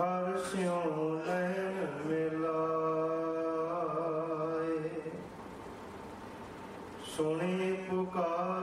ਹਰ ਸਿਉ ਲੈਨ ਮਿਲਾਏ। ਸੁਣੀ ਪੁਕਾਰ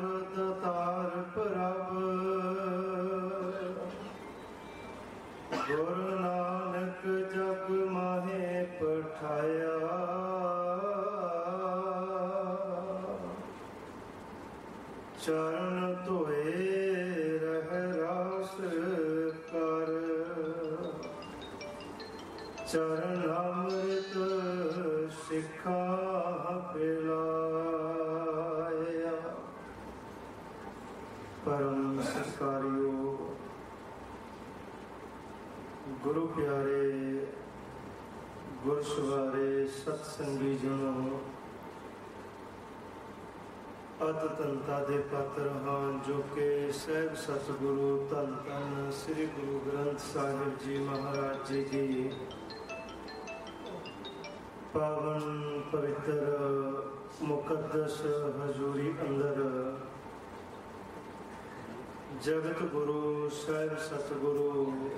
ਸਾਹਿਬ ਜੀ ਮਹਾਰਾਜ ਜੀ। ਦੀ ਪਾਵਨ ਪਵਿੱਤਰ ਮੁਕੱਦਸ ਹਜ਼ੂਰੀ ਅੰਦਰ ਜਗਤ ਗੁਰੂ ਸਹਿਬ ਸਤਿਗੁਰੂ,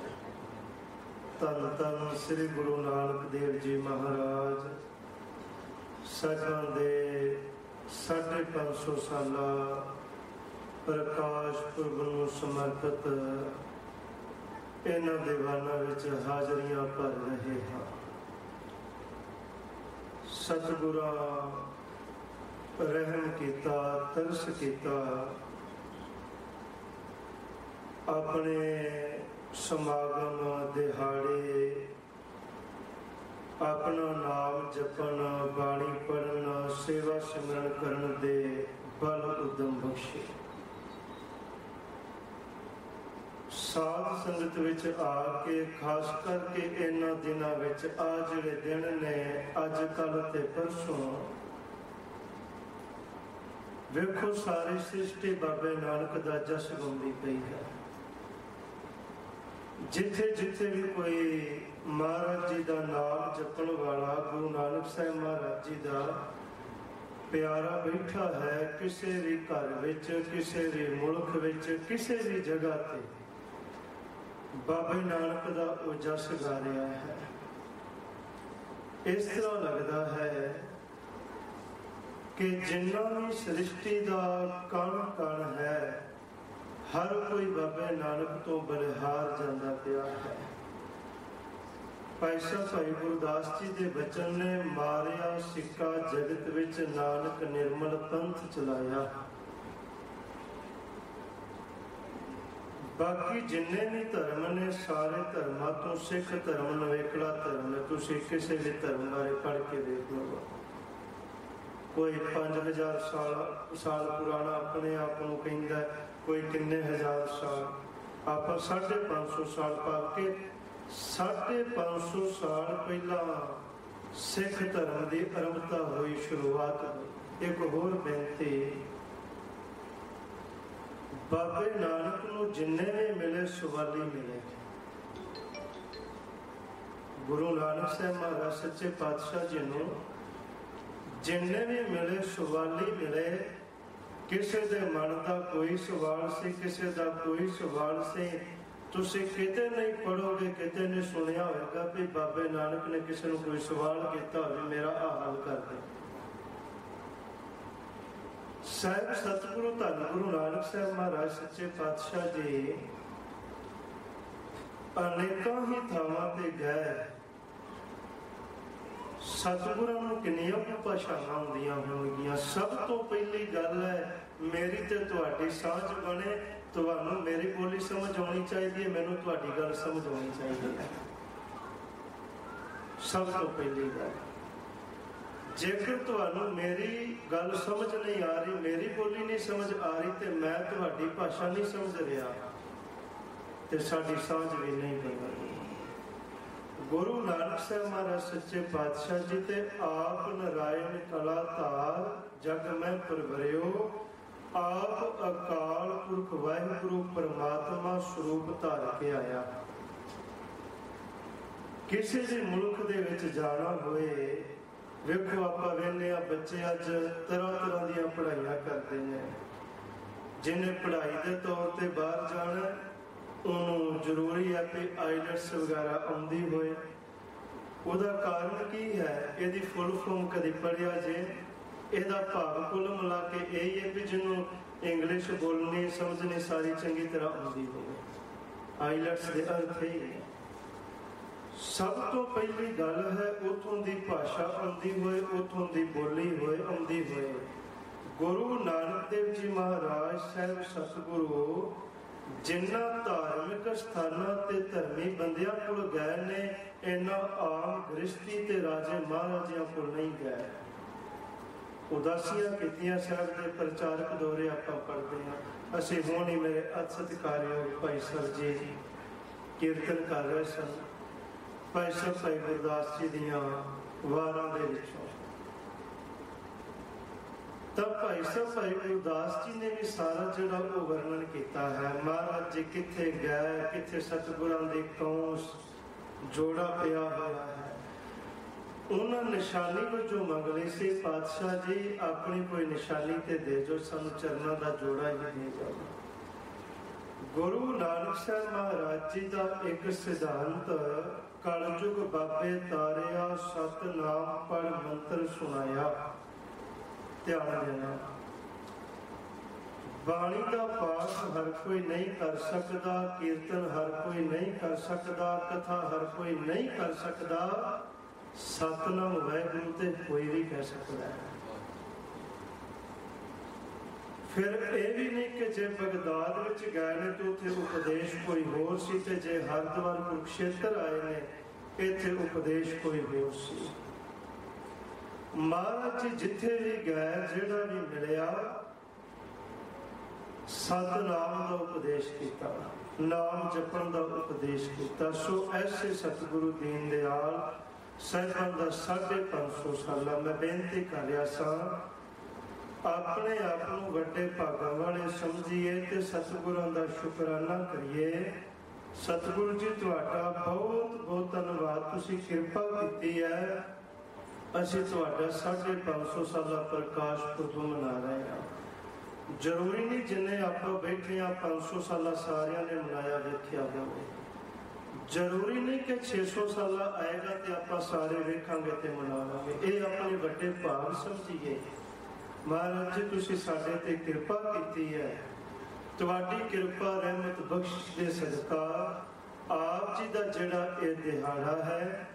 ਧੰਨ ਧੰਨ ਸ੍ਰੀ ਗੁਰੂ ਨਾਨਕ ਦੇਵ ਜੀ ਮਹਾਰਾਜ। ਸੱਚਾਂ ਦੇ 550 ਸਾਲਾ ਪ੍ਰਕਾਸ਼ ਪੁਰਬ ਨੂੰ ਸਮਰਪਿਤ ਇਹਨਾਂ ਦੀਵਾਨਾਂ ਵਿੱਚ ਹਾਜ਼ਰੀਆਂ ਭਰ ਰਹੇ ਹਾਂ। ਸਤਿਗੁਰਾਂ ਰਹਿਮ ਕੀਤਾ, ਤਰਸ ਕੀਤਾ, ਆਪਣੇ ਸਮਾਗਮ ਦਿਹਾੜੇ, ਆਪਣਾ ਨਾਮ ਜਪਣ, ਬਾਣੀ ਪੜਨ ਸੇਵਾ ਸਿਮਰਨ ਕਰਨ ਦੇ ਬਲ ਉਦਮ ਬਖਸ਼ੇ। ਸਾਧ ਸੰਗਤ ਵਿੱਚ ਆ ਕੇ, ਖਾਸ ਕਰਕੇ ਇਹਨਾਂ ਦਿਨਾਂ ਵਿੱਚ ਆ ਜਿਹੜੇ ਦਿਨ ਨੇ ਅੱਜ ਕੱਲ ਤੇ ਪਰਸੋਂ, ਵੇਖੋ ਸਾਰੀ ਸ੍ਰਿਸ਼ਟੀ ਬਾਬੇ ਨਾਨਕ ਦਾ ਜਸ ਗਾਉਂਦੀ ਪਈ ਹੈ। ਜਿੱਥੇ ਜਿੱਥੇ ਵੀ ਕੋਈ ਮਹਾਰਾਜ ਜੀ ਦਾ ਨਾਮ ਜਪਣ ਵਾਲਾ, ਗੁਰੂ ਨਾਨਕ ਸਾਹਿਬ ਮਹਾਰਾਜ ਜੀ ਦਾ ਪਿਆਰਾ ਬੈਠਾ ਹੈ, ਕਿਸੇ ਵੀ ਘਰ ਵਿੱਚ, ਕਿਸੇ ਵੀ ਮੁਲਕ ਵਿੱਚ, ਕਿਸੇ ਵੀ ਜਗ੍ਹਾ ਤੇ ਬਾਬੇ ਨਾਨਕ ਦਾ ਉਹ ਜਸ ਗਾ ਰਿਹਾ ਹੈ। ਇਸ ਤਰ੍ਹਾਂ ਲੱਗਦਾ ਹੈ ਕਿ ਜਿੰਨਾ ਵੀ ਸ੍ਰਿਸ਼ਟੀ ਦਾ ਕਣ ਕਣ ਹੈ, ਹਰ ਕੋਈ ਬਾਬੇ ਨਾਨਕ ਤੋਂ ਬਲਿਹਾਰ ਜਾਂਦਾ ਪਿਆ ਹੈ। ਭਾਈ ਭਾਈ ਗੁਰਦਾਸ ਜੀ ਦੇ ਬਚਨ ਨੇ ਮਾਰਿਆ ਸਿੱਕਾ ਜਗਤ ਵਿੱਚ ਨਾਨਕ ਨਿਰਮਲ ਪੰਥ ਚਲਾਇਆ। ਬਾਕੀ ਜਿੰਨੇ ਵੀ ਧਰਮ ਨੇ, ਸਾਰੇ ਧਰਮਾਂ ਤੋਂ ਸਿੱਖ ਧਰਮ ਨਵੇਕਲਾ ਧਰਮ ਹੈ। ਤੁਸੀਂ ਕਿਸੇ ਵੀ ਧਰਮ ਬਾਰੇ ਪੜ੍ਹ ਕੇ ਦੇਖ ਲਓ। ਕੋਈ 5000 ਸਾਲ ਸਾਲ ਪੁਰਾਣਾ ਆਪਣੇ ਆਪ ਨੂੰ ਕਹਿੰਦਾ ਕੋਈ ਕਿੰਨੇ ਹਜ਼ਾਰ ਸਾਲ। ਆਪਾਂ 550 ਸਾਲ ਪਾ ਕੇ 550 ਸਾਲ ਪਹਿਲਾਂ ਸਿੱਖ ਧਰਮ ਦੀ ਅਰੰਭਤਾ ਹੋਈ ਸ਼ੁਰੂਆਤ ਇੱਕ ਹੋਰ ਬੇਨਤੀ ਬਾਬੇ ਨਾਨਕ ਨੂੰ ਜਿੰਨੇ ਵੀ ਮਿਲੇ, ਸਵਾਲੀ ਮਿਲੇ। ਗੁਰੂ ਨਾਨਕ ਸਾਹਿਬ ਮਹਾਰਾਜ, ਸੱਚੇ ਪਾਤਸ਼ਾਹ ਜੀ ਨੂੰ ਜਿੰਨੇ ਵੀ ਮਿਲੇ, ਸਵਾਲੀ ਮਿਲੇ। ਕਿਸੇ ਦੇ ਮਨ ਦਾ ਕੋਈ ਸਵਾਲ ਸੀ, ਕਿਸੇ ਦਾ ਕੋਈ ਸਵਾਲ ਸੀ, ਤੁਸੀਂ ਕਿਤੇ ਨਹੀਂ ਪੜੋਗੇ ਕਿਤੇ ਨਹੀਂ ਸੁਣਿਆ ਹੋਵੇਗਾ ਵੀ ਬਾਬੇ ਨਾਨਕ ਨੇ ਕਿਸੇ ਨੂੰ ਕੋਈ ਸਵਾਲ ਕੀਤਾ ਹੋਵੇ, ਮੇਰਾ ਆ ਹੱਲ ਕਰ ਦੇ ਸਾਹਿਬ, ਸਤਿਗੁਰੂ ਧੰਨ ਗੁਰੂ ਨਾਨਕ ਸਾਹਿਬ ਮਹਾਰਾਜ, ਸੱਚੇ ਪਾਤਸ਼ਾਹ ਜੀ। ਅਨੇਕਾਂ ਹੀ ਥਾਵਾਂ ਤੇ ਗਏ। ਸਤਿਗੁਰਾਂ ਨੂੰ ਕਿੰਨੀਆਂ ਭਾਸ਼ਾਵਾਂ ਹੁੰਦੀਆਂ ਹੋਣਗੀਆਂ। ਸਭ ਤੋਂ ਪਹਿਲੀ ਗੱਲ ਹੈ, ਮੇਰੀ ਤੇ ਤੁਹਾਡੀ ਸਾਂਝ ਬਣੇ। ਤੁਹਾਨੂੰ ਮੇਰੀ ਬੋਲੀ ਸਮਝ ਆਉਣੀ ਚਾਹੀਦੀ ਹੈ, ਮੈਨੂੰ ਤੁਹਾਡੀ ਗੱਲ ਸਮਝ ਆਉਣੀ ਚਾਹੀਦੀ ਹੈ। ਸਭ ਤੋਂ ਪਹਿਲੀ ਗੱਲ। ਜੇਕਰ ਤੁਹਾਨੂੰ ਮੇਰੀ ਗੱਲ ਸਮਝ ਨਹੀਂ ਆ ਰਹੀ, ਮੇਰੀ ਬੋਲੀ ਨਹੀਂ ਸਮਝ ਆ ਰਹੀ, ਤੇ ਮੈਂ ਤੁਹਾਡੀ ਭਾਸ਼ਾ ਨਹੀਂ ਸਮਝ ਰਿਹਾ, ਤੇ ਸਾਡੀ ਸਾਂਝ ਵੀ ਨਹੀਂ ਬਣਨੀ ਗੁਰੂ ਨਾਨਕ ਸਾਹਿਬ ਮਹਾਰਾਜ ਸੱਚੇ ਪਾਤਸ਼ਾਹ ਜੀ ਤੇ ਆਪ ਨਰਾਇਣ ਕਲਾ ਧਾਰ ਜਗ ਮੈਂ ਪਰਵਰਿਓ, ਆਪ ਅਕਾਲ ਪੁਰਖ ਵਾਹਿਗੁਰੂ ਪਰਮਾਤਮਾ ਸਰੂਪ ਧਾਰ ਕੇ ਆਇਆ। ਕਿਸੇ ਵੀ ਮੁਲਕ ਦੇ ਵਿੱਚ ਜਾਣਾ ਹੋਏ ਵੇਖੋ ਆਪਾਂ ਵੇਖਦੇ ਆ ਬੱਚੇ ਅੱਜ ਤਰ੍ਹਾਂ ਤਰ੍ਹਾਂ ਦੀਆਂ ਪੜ੍ਹਾਈਆਂ ਕਰਦੇ ਨੇ। ਜਿਹਨੇ ਪੜ੍ਹਾਈ ਦੇ ਤੌਰ ਤੇ ਬਾਹਰ ਜਾਣਾ, ਉਹਨੂੰ ਜ਼ਰੂਰੀ ਹੈ ਕਿ ਆਈਲੈਟਸ ਵਗੈਰਾ ਆਉਂਦੀ ਹੋਏ। ਉਹਦਾ ਕਾਰਨ ਕੀ ਹੈ? ਇਹਦੀ ਫੁੱਲ ਫਾਰਮ ਕਦੇ ਪੜਿਆ ਜੇ? ਇਹਦਾ ਭਾਵ ਕੁੱਲ ਮਿਲਾ ਕੇ ਇਹ ਹੈ ਕਿ ਜਿਹਨੂੰ ਇੰਗਲਿਸ਼ ਬੋਲਣੀ, ਸਮਝਣੀ ਸਾਰੀ ਚੰਗੀ ਤਰ੍ਹਾਂ ਆਉਂਦੀ ਹੋਵੇ। ਆਈਲੈਟਸ ਦੇ ਅਰਥ ਇਹ ਹੈ ਸਭ ਤੋਂ ਪਹਿਲੀ ਗੱਲ ਹੈ, ਉਥੋਂ ਦੀ ਭਾਸ਼ਾ ਆਉਂਦੀ ਹੋਏ, ਉਥੋਂ ਦੀ ਬੋਲੀ ਹੋਏ, ਆਉਂਦੀ ਹੋਏ। ਗੁਰੂ ਨਾਨਕ ਦੇਵ ਜੀ ਮਹਾਰਾਜ ਸਾਹਿਬ, ਸਤਿਗੁਰੂ, ਜਿਨ੍ਹਾਂ ਧਾਰਮਿਕ ਸਥਾਨਾਂ ਤੇ ਧਰਮੀ ਬੰਦਿਆਂ ਕੋਲ ਗਏ ਨੇ, ਇਹਨਾਂ ਆਮ ਗ੍ਰਸਤੀ ਤੇ ਰਾਜੇ ਮਹਾਰਾਜਿਆਂ ਕੋਲ ਨਹੀਂ ਗਏ। ਉਦਾਸੀਆਂ ਕੀਤੀਆਂ ਸਾਹਿਬ ਦੇ ਪ੍ਰਚਾਰਕ ਦੌਰੇ ਆਪਾਂ ਪੜ੍ਹਦੇ ਹਾਂ। ਅਸੀਂ ਹੁਣ ਹੀ ਮੇਰੇ ਅਤਿਸਤਕਾਰਯੋਗ ਭਾਈ ਸਰ ਜੀ, ਕੀਰਤਨ ਕਰ ਰਹੇ ਸਨ। ਭਾਈ ਸਾਹਿਬ ਭਾਈ ਗੁਰਦਾਸ ਜੀ ਦੀਆਂ ਵਾਰਾਂ ਦੇ ਵਿੱਚੋਂ। ਤਾਂ ਭਾਈ ਸਾਹਿਬ, ਭਾਈ ਗੁਰਦਾਸ ਜੀ ਨੇ ਵੀ ਸਾਰਾ ਜਿਹੜਾ ਉਹ ਵਰਣਨ ਕੀਤਾ ਹੈ। ਮਹਾਰਾਜ ਜੀ ਕਿੱਥੇ ਗਏ, ਕਿੱਥੇ ਸਤਿਗੁਰਾਂ ਦੇ ਕੌਂਸ ਜੋੜਾ ਪਿਆ ਹੋਇਆ ਹੈ। ਉਹਨਾਂ ਨਿਸ਼ਾਨੀ ਵਜੋਂ ਮੰਗ ਲਈ ਸੀ, ਪਾਤਸ਼ਾਹ ਜੀ, ਆਪਣੀ ਕੋਈ ਨਿਸ਼ਾਨੀ ਤੇ ਦੇ ਜੋ, ਸਾਨੂੰ ਚਰਨਾਂ ਦਾ ਜੋੜਾ ਹੀ ਦੇ ਜਾਓ ਗੁਰੂ ਨਾਨਕ ਸਾਹਿਬ ਮਹਾਰਾਜ ਜੀ ਦਾ ਇੱਕ ਸਿਧਾਂਤ ਕਲਯੁਗ ਬਾਬੇ ਤਾਰਿਆ ਸਤਨਾਮ ਪੜ ਮੰਤਰ ਸੁਣਾਇਆ। ਧਿਆਨ ਦੇਣਾ। ਬਾਣੀ ਦਾ ਪਾਠ ਹਰ ਕੋਈ ਨਹੀਂ ਕਰ ਸਕਦਾ, ਕੀਰਤਨ ਹਰ ਕੋਈ ਨਹੀਂ ਕਰ ਸਕਦਾ, ਕਥਾ ਹਰ ਕੋਈ ਨਹੀਂ ਕਰ ਸਕਦਾ। ਸਤਨਾਮ ਵਾਹਿਗੁਰੂ ਤੇ ਕੋਈ ਵੀ ਕਹਿ ਸਕਦਾ। ਹੈ ਫਿਰ ਇਹ ਵੀ ਨਹੀਂ ਕਿ ਜੇ ਬਗਦਾਦ ਵਿੱਚ ਗਏ ਨੇ ਤੇ ਉੱਥੇ ਉਪਦੇਸ਼ ਕੋਈ ਹੋਰ ਸੀ ਤੇ ਜੇ ਹਰਦੁਆਰ ਕੁਰਕਸ਼ੇਤਰ ਆਏ ਨੇ, ਇੱਥੇ ਉਪਦੇਸ਼ ਕੋਈ ਹੋਰ ਸੀ। ਮਹਾਰਾਜ ਜੀ ਜਿੱਥੇ ਵੀ ਗਏ, ਜਿਹੜਾ ਵੀ ਮਿਲਿਆ, ਸਤਨਾਮ ਦਾ ਉਪਦੇਸ਼ ਕੀਤਾ, ਨਾਮ ਜਪਣ ਦਾ ਉਪਦੇਸ਼ ਕੀਤਾ। ਸੋ ਐਸੇ ਸਤਿਗੁਰੂ ਦੀਨ ਦਿਆਲ ਸਹਿਬਾਂ ਦਾ 550 ਸਾਲਾ ਮੈਂ ਬੇਨਤੀ ਕਰ ਰਿਹਾ ਸਾਂ ਆਪਣੇ ਆਪ ਨੂੰ ਵੱਡੇ ਭਾਗਾਂ ਵਾਲੇ ਸਮਝੀਏ ਤੇ ਸਤਿਗੁਰਾਂ ਦਾ ਸ਼ੁਕਰਾਨਾ ਕਰੀਏ। ਸਤਿਗੁਰੂ ਜੀ, ਤੁਹਾਡਾ ਬਹੁਤ ਬਹੁਤ ਧੰਨਵਾਦ। ਤੁਸੀਂ ਕਿਰਪਾ ਕੀਤੀ ਹੈ। ਅਸੀਂ ਤੁਹਾਡਾ 550 ਸਾਲਾ ਪ੍ਰਕਾਸ਼ ਪੁਰਬ ਮਨਾ ਰਹੇ ਹਾਂ। ਜ਼ਰੂਰੀ ਨਹੀਂ ਜਿੰਨੇ ਆਪਾਂ ਬੈਠੇ ਆ 500 ਸਾਲਾ ਸਾਰਿਆਂ ਨੇ ਮਨਾਇਆ, ਵੇਖਿਆ ਹੋਵੇ ਜ਼ਰੂਰੀ ਨਹੀਂ ਕਿ 600 ਸਾਲਾ ਆਏਗਾ ਤੇ ਆਪਾਂ ਸਾਰੇ ਵੇਖਾਂਗੇ ਤੇ ਮਨਾਵਾਂਗੇ। ਇਹ ਆਪਣੇ ਵੱਡੇ ਭਾਗ ਸਮਝੀਏ। ਮਹਾਰਾਜ ਜੀ, ਤੁਸੀਂ ਸਾਡੇ ਤੇ ਕਿਰਪਾ ਕੀਤੀ ਹੈ। ਤੁਹਾਡੀ ਕਿਰਪਾ ਰਹਿਮਤ ਬਖਸ਼ਿਸ਼ ਦੇ ਸਦਕਾ ਆਪ ਜੀ ਦਾ ਜਿਹੜਾ ਇਹ ਦਿਹਾੜਾ ਹੈ,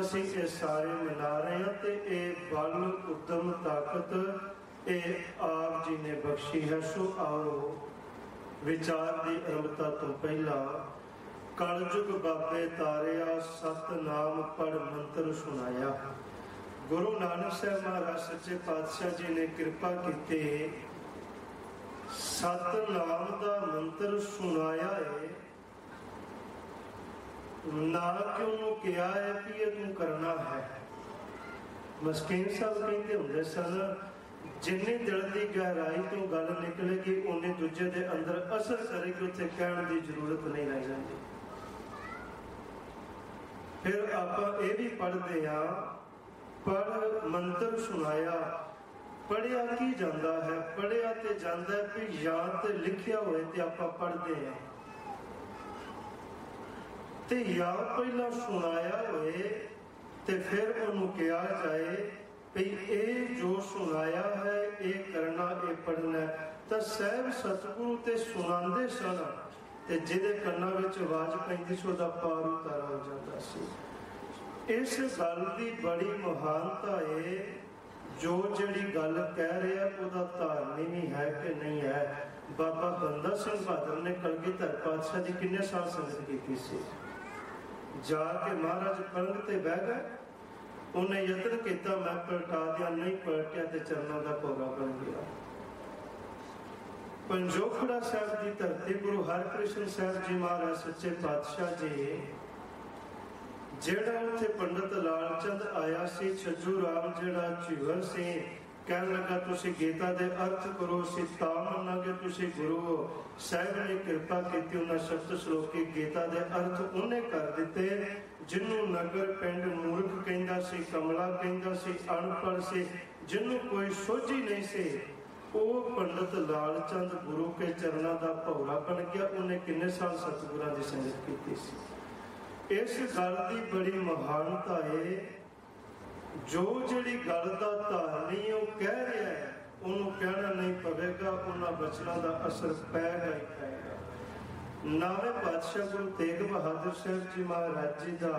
ਅਸੀਂ ਇਹ ਸਾਰੇ ਮਨਾ ਰਹੇ ਹਾਂ ਤੇ ਇਹ ਬਲ, ਉਦਮ, ਤਾਕਤ ਇਹ ਆਪ ਜੀ ਨੇ ਬਖਸ਼ੀ ਹੈ। ਸੋ ਆਓ, ਵਿਚਾਰ ਦੀ ਅਰੰਭਤਾ ਤੋਂ ਪਹਿਲਾਂ ਕਲਯੁਗ ਬਾਬੇ ਤਾਰਿਆ ਸਤਨਾਮ ਪੜ ਮੰਤਰ ਸੁਣਾਇਆ। ਗੁਰੂ ਨਾਨਕ ਸਾਹਿਬ ਮਹਾਰਾਜ, ਸੱਚੇ ਪਾਤਸ਼ਾਹ ਜੀ ਨੇ ਕਿਰਪਾ ਕੀਤੀ। ਸਤਨਾਮ ਦਾ ਮੰਤਰ ਸੁਣਾਇਆ ਹੈ ਨਾ ਕਿ ਉਹਨੂੰ ਕਿਹਾ ਹੈ ਕਿ ਇਹ ਤੂੰ ਕਰਨਾ ਹੈ? ਮਸਕੀਨ ਸਾਹਿਬ ਕਹਿੰਦੇ ਹੁੰਦੇ ਸਨ, ਜਿੰਨੀ ਦਿਲ ਦੀ ਗਹਿਰਾਈ ਤੋਂ ਗੱਲ ਨਿਕਲੇਗੀ ਉਹਨੇ ਦੂਜੇ ਦੇ ਅੰਦਰ ਅਸਰ ਕਰੇਗੀ, ਉੱਥੇ ਕਹਿਣ ਦੀ ਜ਼ਰੂਰਤ ਨਹੀਂ ਰਹਿ ਜਾਂਦੀ। ਫਿਰ ਆਪਾਂ ਇਹ ਵੀ ਪੜ੍ਹਦੇ ਆ ਪੜ ਮੰਤਰ ਸੁਣਾਇਆ ਪੜਿਆ ਕੀ ਜਾਂਦਾ ਹੈ? ਪੜਿਆ ਤੇ ਜਾਂਦਾ ਹੈ ਕਿ ਤੇ ਲਿਖਿਆ ਹੋਏ ਤੇ ਆਪਾਂ ਪੜ੍ਹਦੇ ਆ ਤੇ ਜਾਂ ਪਹਿਲਾਂ ਸੁਣਾਇਆ ਹੋਏ ਤੇ ਫਿਰ ਉਹਨੂੰ ਕਿਹਾ ਜਾਏ ਵੀ ਇਹ ਜੋ ਸੁਣਾਇਆ ਹੈ, ਇਹ ਕਰਨਾ, ਇਹ ਪੜਨਾ ਤਾਂ ਸਹਿਬ ਸਤਿਗੁਰੂ ਤੇ ਸੁਣਾਉਂਦੇ ਸਨ ਤੇ ਜਿਹਦੇ ਕੰਨਾਂ ਵਿੱਚ ਆਵਾਜ਼ ਪੈਂਦੀ ਸੀ, ਉਹਦਾ ਪਾਰ ਉਤਾਰਾ ਹੋ ਜਾਂਦਾ ਸੀ। ਇਸ ਗੱਲ ਦੀ ਬੜੀ ਮਹਾਨਤਾ ਹੈ ਜੋ ਜਿਹੜੀ ਗੱਲ ਕਹਿ ਰਿਹਾ, ਉਹਦਾ ਧਾਰਨੀ ਵੀ ਹੈ ਕਿ ਨਹੀਂ ਹੈ। ਬਾਬਾ ਬੰਦਾ ਸਿੰਘ ਬਹਾਦਰ ਨੇ ਕਲਗੀਧਰ ਪਾਤਸ਼ਾਹ ਦੀ ਕਿੰਨੇ ਸਾਲ ਸੰਗਤ ਕੀਤੀ ਸੀ? ਜਾ ਕੇ ਮਹਾਰਾਜ ਪਲੰਗ ਤੇ ਬਹਿ ਗਏ। ਉਹਨੇ ਯਤਨ ਕੀਤਾ, ਮੈਂ ਪਲਟਾ ਦਿਆਂ, ਨਹੀਂ ਪਲਟਿਆ ਤੇ ਚਰਨਾਂ ਦਾ ਭੋਗਾ ਬਣ ਗਿਆ। ਪੰਜੋਖੜਾ ਸਾਹਿਬ ਦੀ ਧਰਤੀ ਗੁਰੂ ਹਰਿਕ੍ਰਿਸ਼ਨ ਸਾਹਿਬ ਜੀ ਮਹਾਰਾਜ, ਸੱਚੇ ਪਾਤਸ਼ਾਹ ਜੀ ਜਿਹੜਾ ਉੱਥੇ ਪੰਡਤ ਲਾਲ ਚੰਦ ਆਇਆ ਸੀ, ਛੱਜੂ ਰਾਮ ਜਿਹੜਾ ਝੀਵਰ ਸੀ, ਕਹਿਣ ਲੱਗਾ, ਤੁਸੀਂ ਗੀਤਾ ਦੇ ਅਰਥ ਕਰੋ ਸੀ ਤਾਂ ਤੁਸੀਂ ਗੁਰੂ ਸਾਹਿਬ ਨੇ ਕਿਰਪਾ ਕੀਤੀ, ਉਹਨਾਂ ਸ਼ਬਦ ਸ਼ਲੋਕੀ ਗੀਤਾ ਦੇ ਅਰਥ ਉਹਨੇ ਕਰ ਦਿੱਤੇ, ਜਿਹਨੂੰ ਨਗਰ ਪਿੰਡ ਮੂਰਖ ਕਹਿੰਦਾ ਸੀ, ਕਮਲਾ ਕਹਿੰਦਾ ਸੀ ਅਨਪੜ ਸੀ, ਜਿਹਨੂੰ ਕੋਈ ਸੋਝੀ ਨਹੀਂ ਸੀ। ਉਹ ਪੰਡਤ ਲਾਲ ਚੰਦ ਗੁਰੂ ਕੇ ਚਰਨਾਂ ਦਾ ਭੌਰਾ ਬਣ ਗਿਆ। ਉਹਨੇ ਕਿੰਨੇ ਸਾਲ ਸਤਿਗੁਰਾਂ ਦੀ ਸੰਗਤ ਕੀਤੀ ਸੀ? ਇਸ ਗੱਲ ਦੀ ਬੜੀ ਮਹਾਨਤਾ ਹੈ ਜੋ ਜਿਹੜੀ ਗੱਲ ਦਾ ਧਾਰਨੀ ਉਹ ਕਹਿ ਰਿਹਾ ਹੈ, ਉਹਨੂੰ ਕਹਿਣਾ ਨਹੀਂ ਪਵੇਗਾ, ਉਹਨਾਂ ਬਚਨਾਂ ਦਾ ਅਸਰ ਪੈਗਾ ਹੀ ਪੈਗਾ ਨਾਵੇਂ ਬਾਦਸ਼ਾਹ ਗੁਰੂ ਤੇਗ ਬਹਾਦਰ ਸਾਹਿਬ ਜੀ ਮਹਾਰਾਜ ਜੀ ਦਾ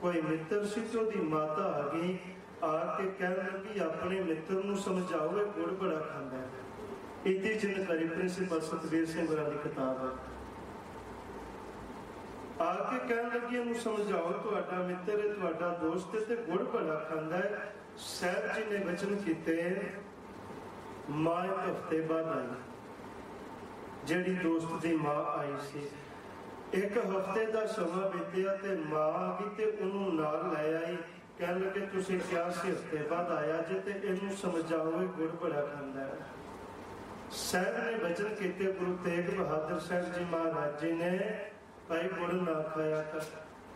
ਕੋਈ ਮਿੱਤਰ ਸੀ ਤੇ ਉਹਦੀ ਮਾਤਾ ਆ ਗਈ, ਆ ਕੇ ਕਹਿਣ ਲੱਗੀ, ਆਪਣੇ ਮਿੱਤਰ ਨੂੰ ਸਮਝਾਓ, ਇਹ ਗੁੜ ਬੜਾ ਖਾਂਦਾ ਹੈ। ਇਤੀ ਜਨਕਾਰੀ ਪ੍ਰਿੰਸੀਪਲ ਸਤਵੀਰ ਸਿੰਘ ਬਰਾ ਦੀ ਕਿਤਾਬ ਹੈ। ਆ ਕੇ ਕਹਿਣ ਲੱਗੀ, ਇਹਨੂੰ ਸਮਝਾਓ, ਤੁਹਾਡਾ ਮਿੱਤਰ ਹੈ, ਤੁਹਾਡਾ ਦੋਸਤ ਹੈ ਤੇ ਗੁੜ ਬੜਾ ਖਾਂਦਾ ਹੈ। ਸਹਿਬ ਜੀ ਨੇ ਵਚਨ ਕੀਤੇ, ਮਾਂ ਇੱਕ ਹਫ਼ਤੇ ਬਾਅਦ ਆਈ। ਜਿਹੜੀ ਦੋਸਤ ਦੀ ਮਾਂ ਆਈ ਸੀ। ਇੱਕ ਹਫ਼ਤੇ ਦਾ ਸਮਾਂ ਬੀਤਿਆ ਤੇ ਮਾਂ ਆ ਗਈ ਤੇ ਉਹਨੂੰ ਨਾਲ ਲੈ ਆਈ। ਕਹਿਣ ਲੱਗੇ, ਤੁਸੀਂ ਕਿਹਾ ਸੀ ਹਫ਼ਤੇ ਬਾਅਦ ਆਇਆ ਜੇ ਤੇ ਇਹਨੂੰ ਸਮਝਾਓਗੇ ਗੁੜ ਭਲਾ ਖਾਂਦਾ ਹੈ। ਸਹਿਬ ਨੇ ਵਚਨ ਕੀਤੇ, ਗੁਰੂ ਤੇਗ ਬਹਾਦਰ ਸਾਹਿਬ ਜੀ ਮਹਾਰਾਜ ਜੀ ਨੇ ਭਾਈ ਗੁੜ ਨਾ ਖਾਇਆ ਕਰ।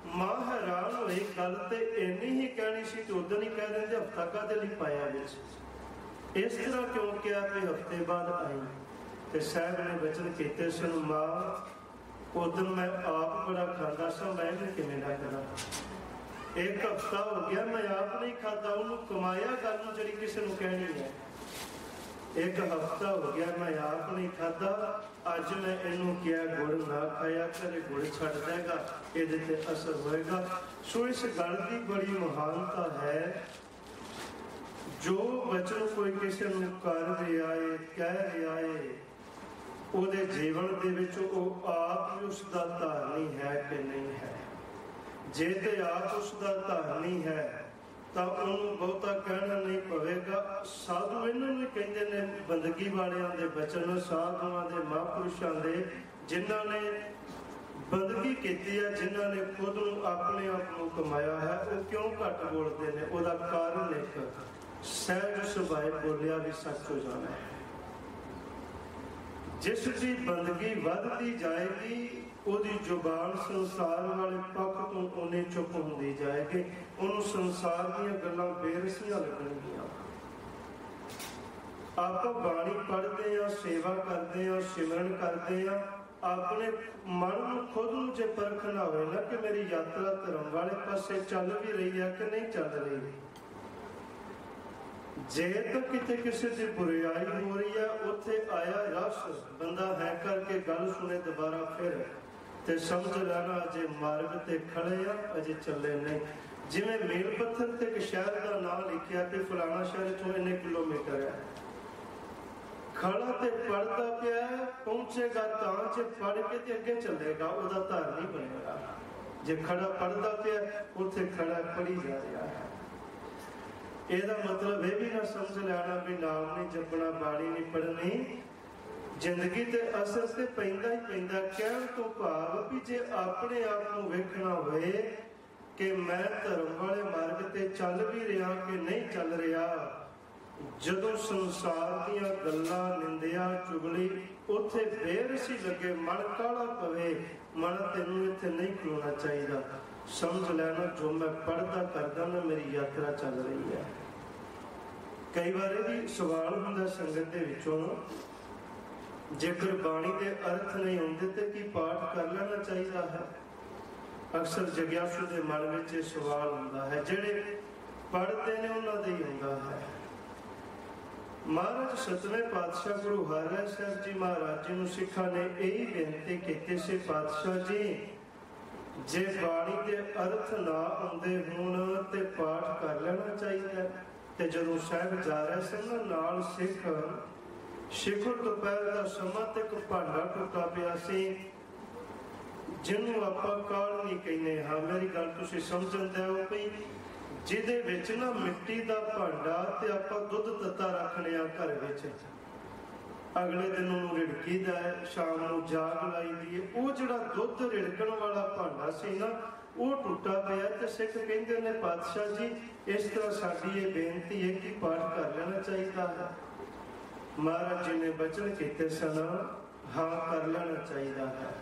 ਮਾਂ ਹੈਰਾਨ ਹੋਈ, ਗੱਲ ਤੇ ਇੰਨੀ ਹੀ ਕਹਿਣੀ ਸੀ ਤੇ ਉਦੋਂ ਹੀ ਕਹਿ ਦਿੰਦੇ ਹਫਤਾ ਕਾਦੇ ਲਈ ਪਾਇਆ ਵਿੱਚ ਇਸ ਤਰ੍ਹਾਂ ਕਿਉਂ ਕਿਹਾ ਕਿ ਹਫ਼ਤੇ ਬਾਅਦ ਆਈ? ਤੇ ਸਾਹਿਬ ਨੇ ਵਚਨ ਕੀਤੇ ਸਨ ਮਾਂ, ਉਦੋਂ ਮੈਂ ਆਪ ਬੜਾ ਖਾਂਦਾ ਸਾਂ, ਮੈਂ ਕਿਵੇਂ ਨਾ ਕਰਾਂ? ਇੱਕ ਹਫਤਾ ਹੋ ਗਿਆ, ਮੈਂ ਆਪ ਨਹੀਂ ਖਾਦਾ, ਉਹਨੂੰ ਕਮਾਇਆ ਗੱਲ ਨੂੰ ਜਿਹੜੀ ਕਿਸੇ ਨੂੰ ਕਹਿਣੀ ਹੈ। ਇੱਕ ਹਫਤਾ ਹੋ ਗਿਆ, ਮੈਂ ਆਪ ਨਹੀਂ ਖਾਦਾ ਅੱਜ ਮੈਂ ਇਹਨੂੰ ਕਿਹਾ, ਗੁੜ ਨਾ ਖਾਇਆ ਕਰੇ ਗੁੜ ਛੱਡ ਦੇਗਾ ਇਹਦੇ ਤੇ ਅਸਰ ਹੋਏਗਾ। ਸੋ ਇਸ ਗੱਲ ਦੀ ਬੜੀ ਮਹਾਨਤਾ ਹੈ, ਜੋ ਬਚਨ ਕੋਈ ਕਿਸੇ ਨੂੰ ਕਰ ਰਿਹਾ ਏ, ਕਹਿ ਰਿਹਾ ਏ, ਉਹਦੇ ਜੀਵਨ ਦੇ ਵਿੱਚ ਉਹ ਆਪ ਵੀ ਉਸ ਦਾ ਧਾਰਨੀ ਹੈ ਕਿ ਨਹੀਂ ਹੈ। ਜੇ ਤੇ ਆਪ ਉਸ ਦਾ ਧਾਰਨੀ ਹੈ ਤਾਂ ਉਹਨੂੰ ਬਹੁਤਾ ਕਹਿਣਾ ਨਹੀਂ ਪਵੇਗਾ। ਸਾਧੂ ਇਹਨਾਂ ਨੂੰ ਕਹਿੰਦੇ ਨੇ, ਬੰਦਗੀ ਵਾਲਿਆਂ ਦੇ ਬਚਨ, ਸਾਧੂਆਂ ਦੇ ਮਹਾਂਪੁਰਸ਼ਾਂ ਦੇ, ਜਿਨ੍ਹਾਂ ਨੇ ਬੰਦਗੀ ਕੀਤੀ ਹੈ, ਜਿਨ੍ਹਾਂ ਨੇ ਖੁਦ ਨੂੰ ਆਪਣੇ ਆਪ ਨੂੰ ਕਮਾਇਆ ਹੈ, ਉਹ ਕਿਉਂ ਘੱਟ ਬੋਲਦੇ ਨੇ? ਉਹਦਾ ਕਾਰਨ ਇੱਕ, ਸਹਿਜ ਸੁਭਾਏ ਬੋਲਿਆ ਵੀ ਸੱਚ ਹੋ ਜਾਣਾ ਹੈ। ਜਿਸ ਦੀ ਬੰਦਗੀ ਵੱਧਦੀ ਜਾਏਗੀ ਉਹਦੀ ਜ਼ੁਬਾਨ ਸੰਸਾਰ ਵਾਲੇ ਪੱਖ ਤੋਂ ਉਹਨੇ ਚੁੱਪ ਹੁੰਦੀ ਜਾਏਗੀ। ਉਹਨੂੰ ਸੰਸਾਰ ਦੀਆਂ ਗੱਲਾਂ ਬੇਰਸੀਆਂ ਲੱਗਣਗੀਆਂ। ਆਪਾਂ ਬਾਣੀ ਪੜ੍ਹਦੇ ਆ ਸੇਵਾ ਕਰਦੇ ਆ ਸਿਮਰਨ ਕਰਦੇ ਆ ਆਪਣੇ ਮਨ ਨੂੰ ਖੁਦ ਨੂੰ ਜੇ ਪਰਖਣਾ ਹੋਵੇ ਨਾ ਕਿ ਮੇਰੀ ਯਾਤਰਾ ਧਰਮ ਵਾਲੇ ਪਾਸੇ ਚੱਲ ਵੀ ਰਹੀ ਹੈ ਕਿ ਨਹੀਂ ਚੱਲ ਰਹੀ। ਜੇ ਤਾਂ ਕਿਤੇ ਕਿਸੇ ਦੀ ਬੁਰਾਈ ਹੋ ਰਹੀ ਹੈ, ਉੱਥੇ ਆਇਆ ਰਸ। ਬੰਦਾ ਹੈ ਕਰਕੇ ਗੱਲ ਸੁਣੇ, ਦੁਬਾਰਾ ਫਿਰ ਤੇ ਸਮਝ ਲੈਣਾ ਅਜੇ ਮਾਰਗ ਤੇ ਖੜੇ ਆ, ਅਜੇ ਚੱਲੇ ਨਹੀਂ। ਜਿਵੇਂ ਮੇਲ ਪੱਥਰ ਤੇ ਇੱਕ ਸ਼ਹਿਰ ਦਾ ਨਾਮ ਲਿਖਿਆ ਤੇ ਫਲਾਣਾ ਸ਼ਹਿਰ ਤੋਂ ਇੰਨੇ ਕਿਲੋਮੀਟਰ ਹੈ। ਖੜਾ ਤੇ ਪੜਦਾ ਪਿਆ ਪਹੁੰਚੇਗਾ ਤਾਂ ਜੇ ਪੜ ਕੇ ਤੇ ਅੱਗੇ ਚੱਲੇਗਾ, ਉਹਦਾ ਧਾਰ ਨਹੀਂ ਬਣੇਗਾ। ਜੇ ਖੜਾ ਪੜਦਾ ਪਿਆ ਉੱਥੇ ਖੜਾ ਪੜੀ ਜਾ ਰਿਹਾ ਹੈ। ਇਹਦਾ ਮਤਲਬ ਇਹ ਵੀ ਨਾ ਸਮਝ ਲੈਣਾ ਵੀ ਨਾਮ ਨਹੀਂ ਜਪਣਾ, ਬਾਣੀ ਨਹੀਂ ਪੜਨੀ ਜ਼ਿੰਦਗੀ ਤੇ ਅਸਰ ਤੇ ਪੈਂਦਾ ਹੀ ਪੈਂਦਾ, ਕਹਿਣ ਤੋਂ ਭਾਵ ਵੀ ਜੇ ਆਪਣੇ ਆਪ ਨੂੰ ਵੇਖਣਾ ਹੋਵੇ ਕਿ ਮੈਂ ਧਰਮ ਵਾਲੇ ਮਾਰਗ ਤੇ ਚੱਲ ਵੀ ਰਿਹਾ ਕਿ ਨਹੀਂ ਚੱਲ ਰਿਹਾ, ਜਦੋਂ ਸੰਸਾਰ ਦੀਆਂ ਗੱਲਾਂ, ਨਿੰਦਿਆ, ਚੁਗਲੀ ਉੱਥੇ ਬੇਰਸੀ ਲੱਗੇ, ਮਨ ਕਾਲਾ ਪਵੇ, ਮਨ ਤੈਨੂੰ ਇੱਥੇ ਨਹੀਂ ਖਲੋਣਾ ਚਾਹੀਦਾ। ਸਮਝ ਲੈਣਾ, ਜੋ ਮੈਂ ਪੜਦਾ ਕਰਦਾ ਨਾ ਮੇਰੀ ਯਾਤਰਾ ਚੱਲ ਰਹੀ ਹੈ। ਕਈ ਵਾਰ ਇਹ ਵੀ ਸਵਾਲ ਹੁੰਦਾ ਸੰਗਤ ਦੇ ਵਿੱਚੋਂ ਜੇਕਰ ਬਾਣੀ ਦੇ ਅਰਥ ਨਹੀਂ ਹੁੰਦੇ ਤੇ ਕੀ ਪਾਠ ਕਰ ਲੈਣਾ ਚਾਹੀਦਾ ਹੈ? ਅਕਸਰ ਜਗਿਆਸੂ ਦੇ ਮਨ ਵਿੱਚ ਇਹ ਸਵਾਲ ਹੁੰਦਾ ਹੈ, ਜਿਹੜੇ ਪੜ੍ਹਦੇ ਨੇ ਉਹਨਾਂ ਦੇ ਹੀ ਹੁੰਦਾ ਹੈ। ਮਹਾਰਾਜ ਸਤਵੇਂ ਪਾਤਸ਼ਾਹ ਗੁਰੂ ਹਰਿ ਸਾਹਿਬ ਜੀ ਮਹਾਰਾਜ ਜੀ ਨੂੰ ਸਿੱਖਾਂ ਨੇ ਇਹ ਬੇਨਤੀ ਕੀਤੀ ਸੀ, ਪਾਤਸ਼ਾਹ ਜੀ, ਜੇ ਬਾਣੀ ਦੇ ਅਰਥ ਨਾ ਆਉਂਦੇ ਹੋਣ ਤੇ ਪਾਠ ਕਰ ਲੈਣਾ ਚਾਹੀਦਾ ਤੇ ਜਦੋਂ ਸਾਹਿਬ ਜਾ ਰਹੇ ਸਨ, ਨਾਲ ਸਿੱਖ ਸ਼ਿਖਰ ਦੁਪਹਿਰ ਦਾ ਸਮਾਂ ਤੇ ਇੱਕ ਭਾਂਡਾ ਟੁੱਟਾ ਪਿਆ ਸੀ, ਜਿਹਨੂੰ ਆਪਾਂ ਕਾਲ ਨਹੀਂ ਕਹਿੰਦੇ। ਹਾਂ, ਮੇਰੀ ਗੱਲ ਤੁਸੀਂ ਸਮਝਦੇ ਹੋ ਭਈ ਜਿਹਦੇ ਵਿੱਚ ਨਾ ਮਿੱਟੀ ਦਾ ਭਾਂਡਾ ਤੇ ਆਪਾਂ ਦੁੱਧ ਤੱਤਾ ਰੱਖ ਲਿਆ ਘਰ ਵਿੱਚ। ਅਗਲੇ ਦਿਨ ਉਹਨੂੰ ਰਿੜਕੀਦਾ ਹੈ, ਸ਼ਾਮ ਨੂੰ ਜਾਗ ਲਾਈਦੀ ਹੈ। ਉਹ ਜਿਹੜਾ ਦੁੱਧ ਰਿੜਕਣ ਵਾਲਾ ਭਾਂਡਾ ਸੀ ਨਾ, ਉਹ ਟੁੱਟਾ ਪਿਆ ਤੇ ਸਿੱਖ ਕਹਿੰਦੇ ਨੇ, ਪਾਤਸ਼ਾਹ ਜੀ, ਇਸ ਤਰ੍ਹਾਂ ਸਾਡੀ ਇਹ ਬੇਨਤੀ ਹੈ ਕਿ ਪਾਠ ਕਰ ਲੈਣਾ ਚਾਹੀਦਾ ਹੈ। ਮਹਾਰਾਜ ਜੀ ਨੇ ਬਚਨ ਕੀਤੇ ਸਨ, ਹਾਂ ਕਰ ਲੈਣਾ ਚਾਹੀਦਾ ਹੈ।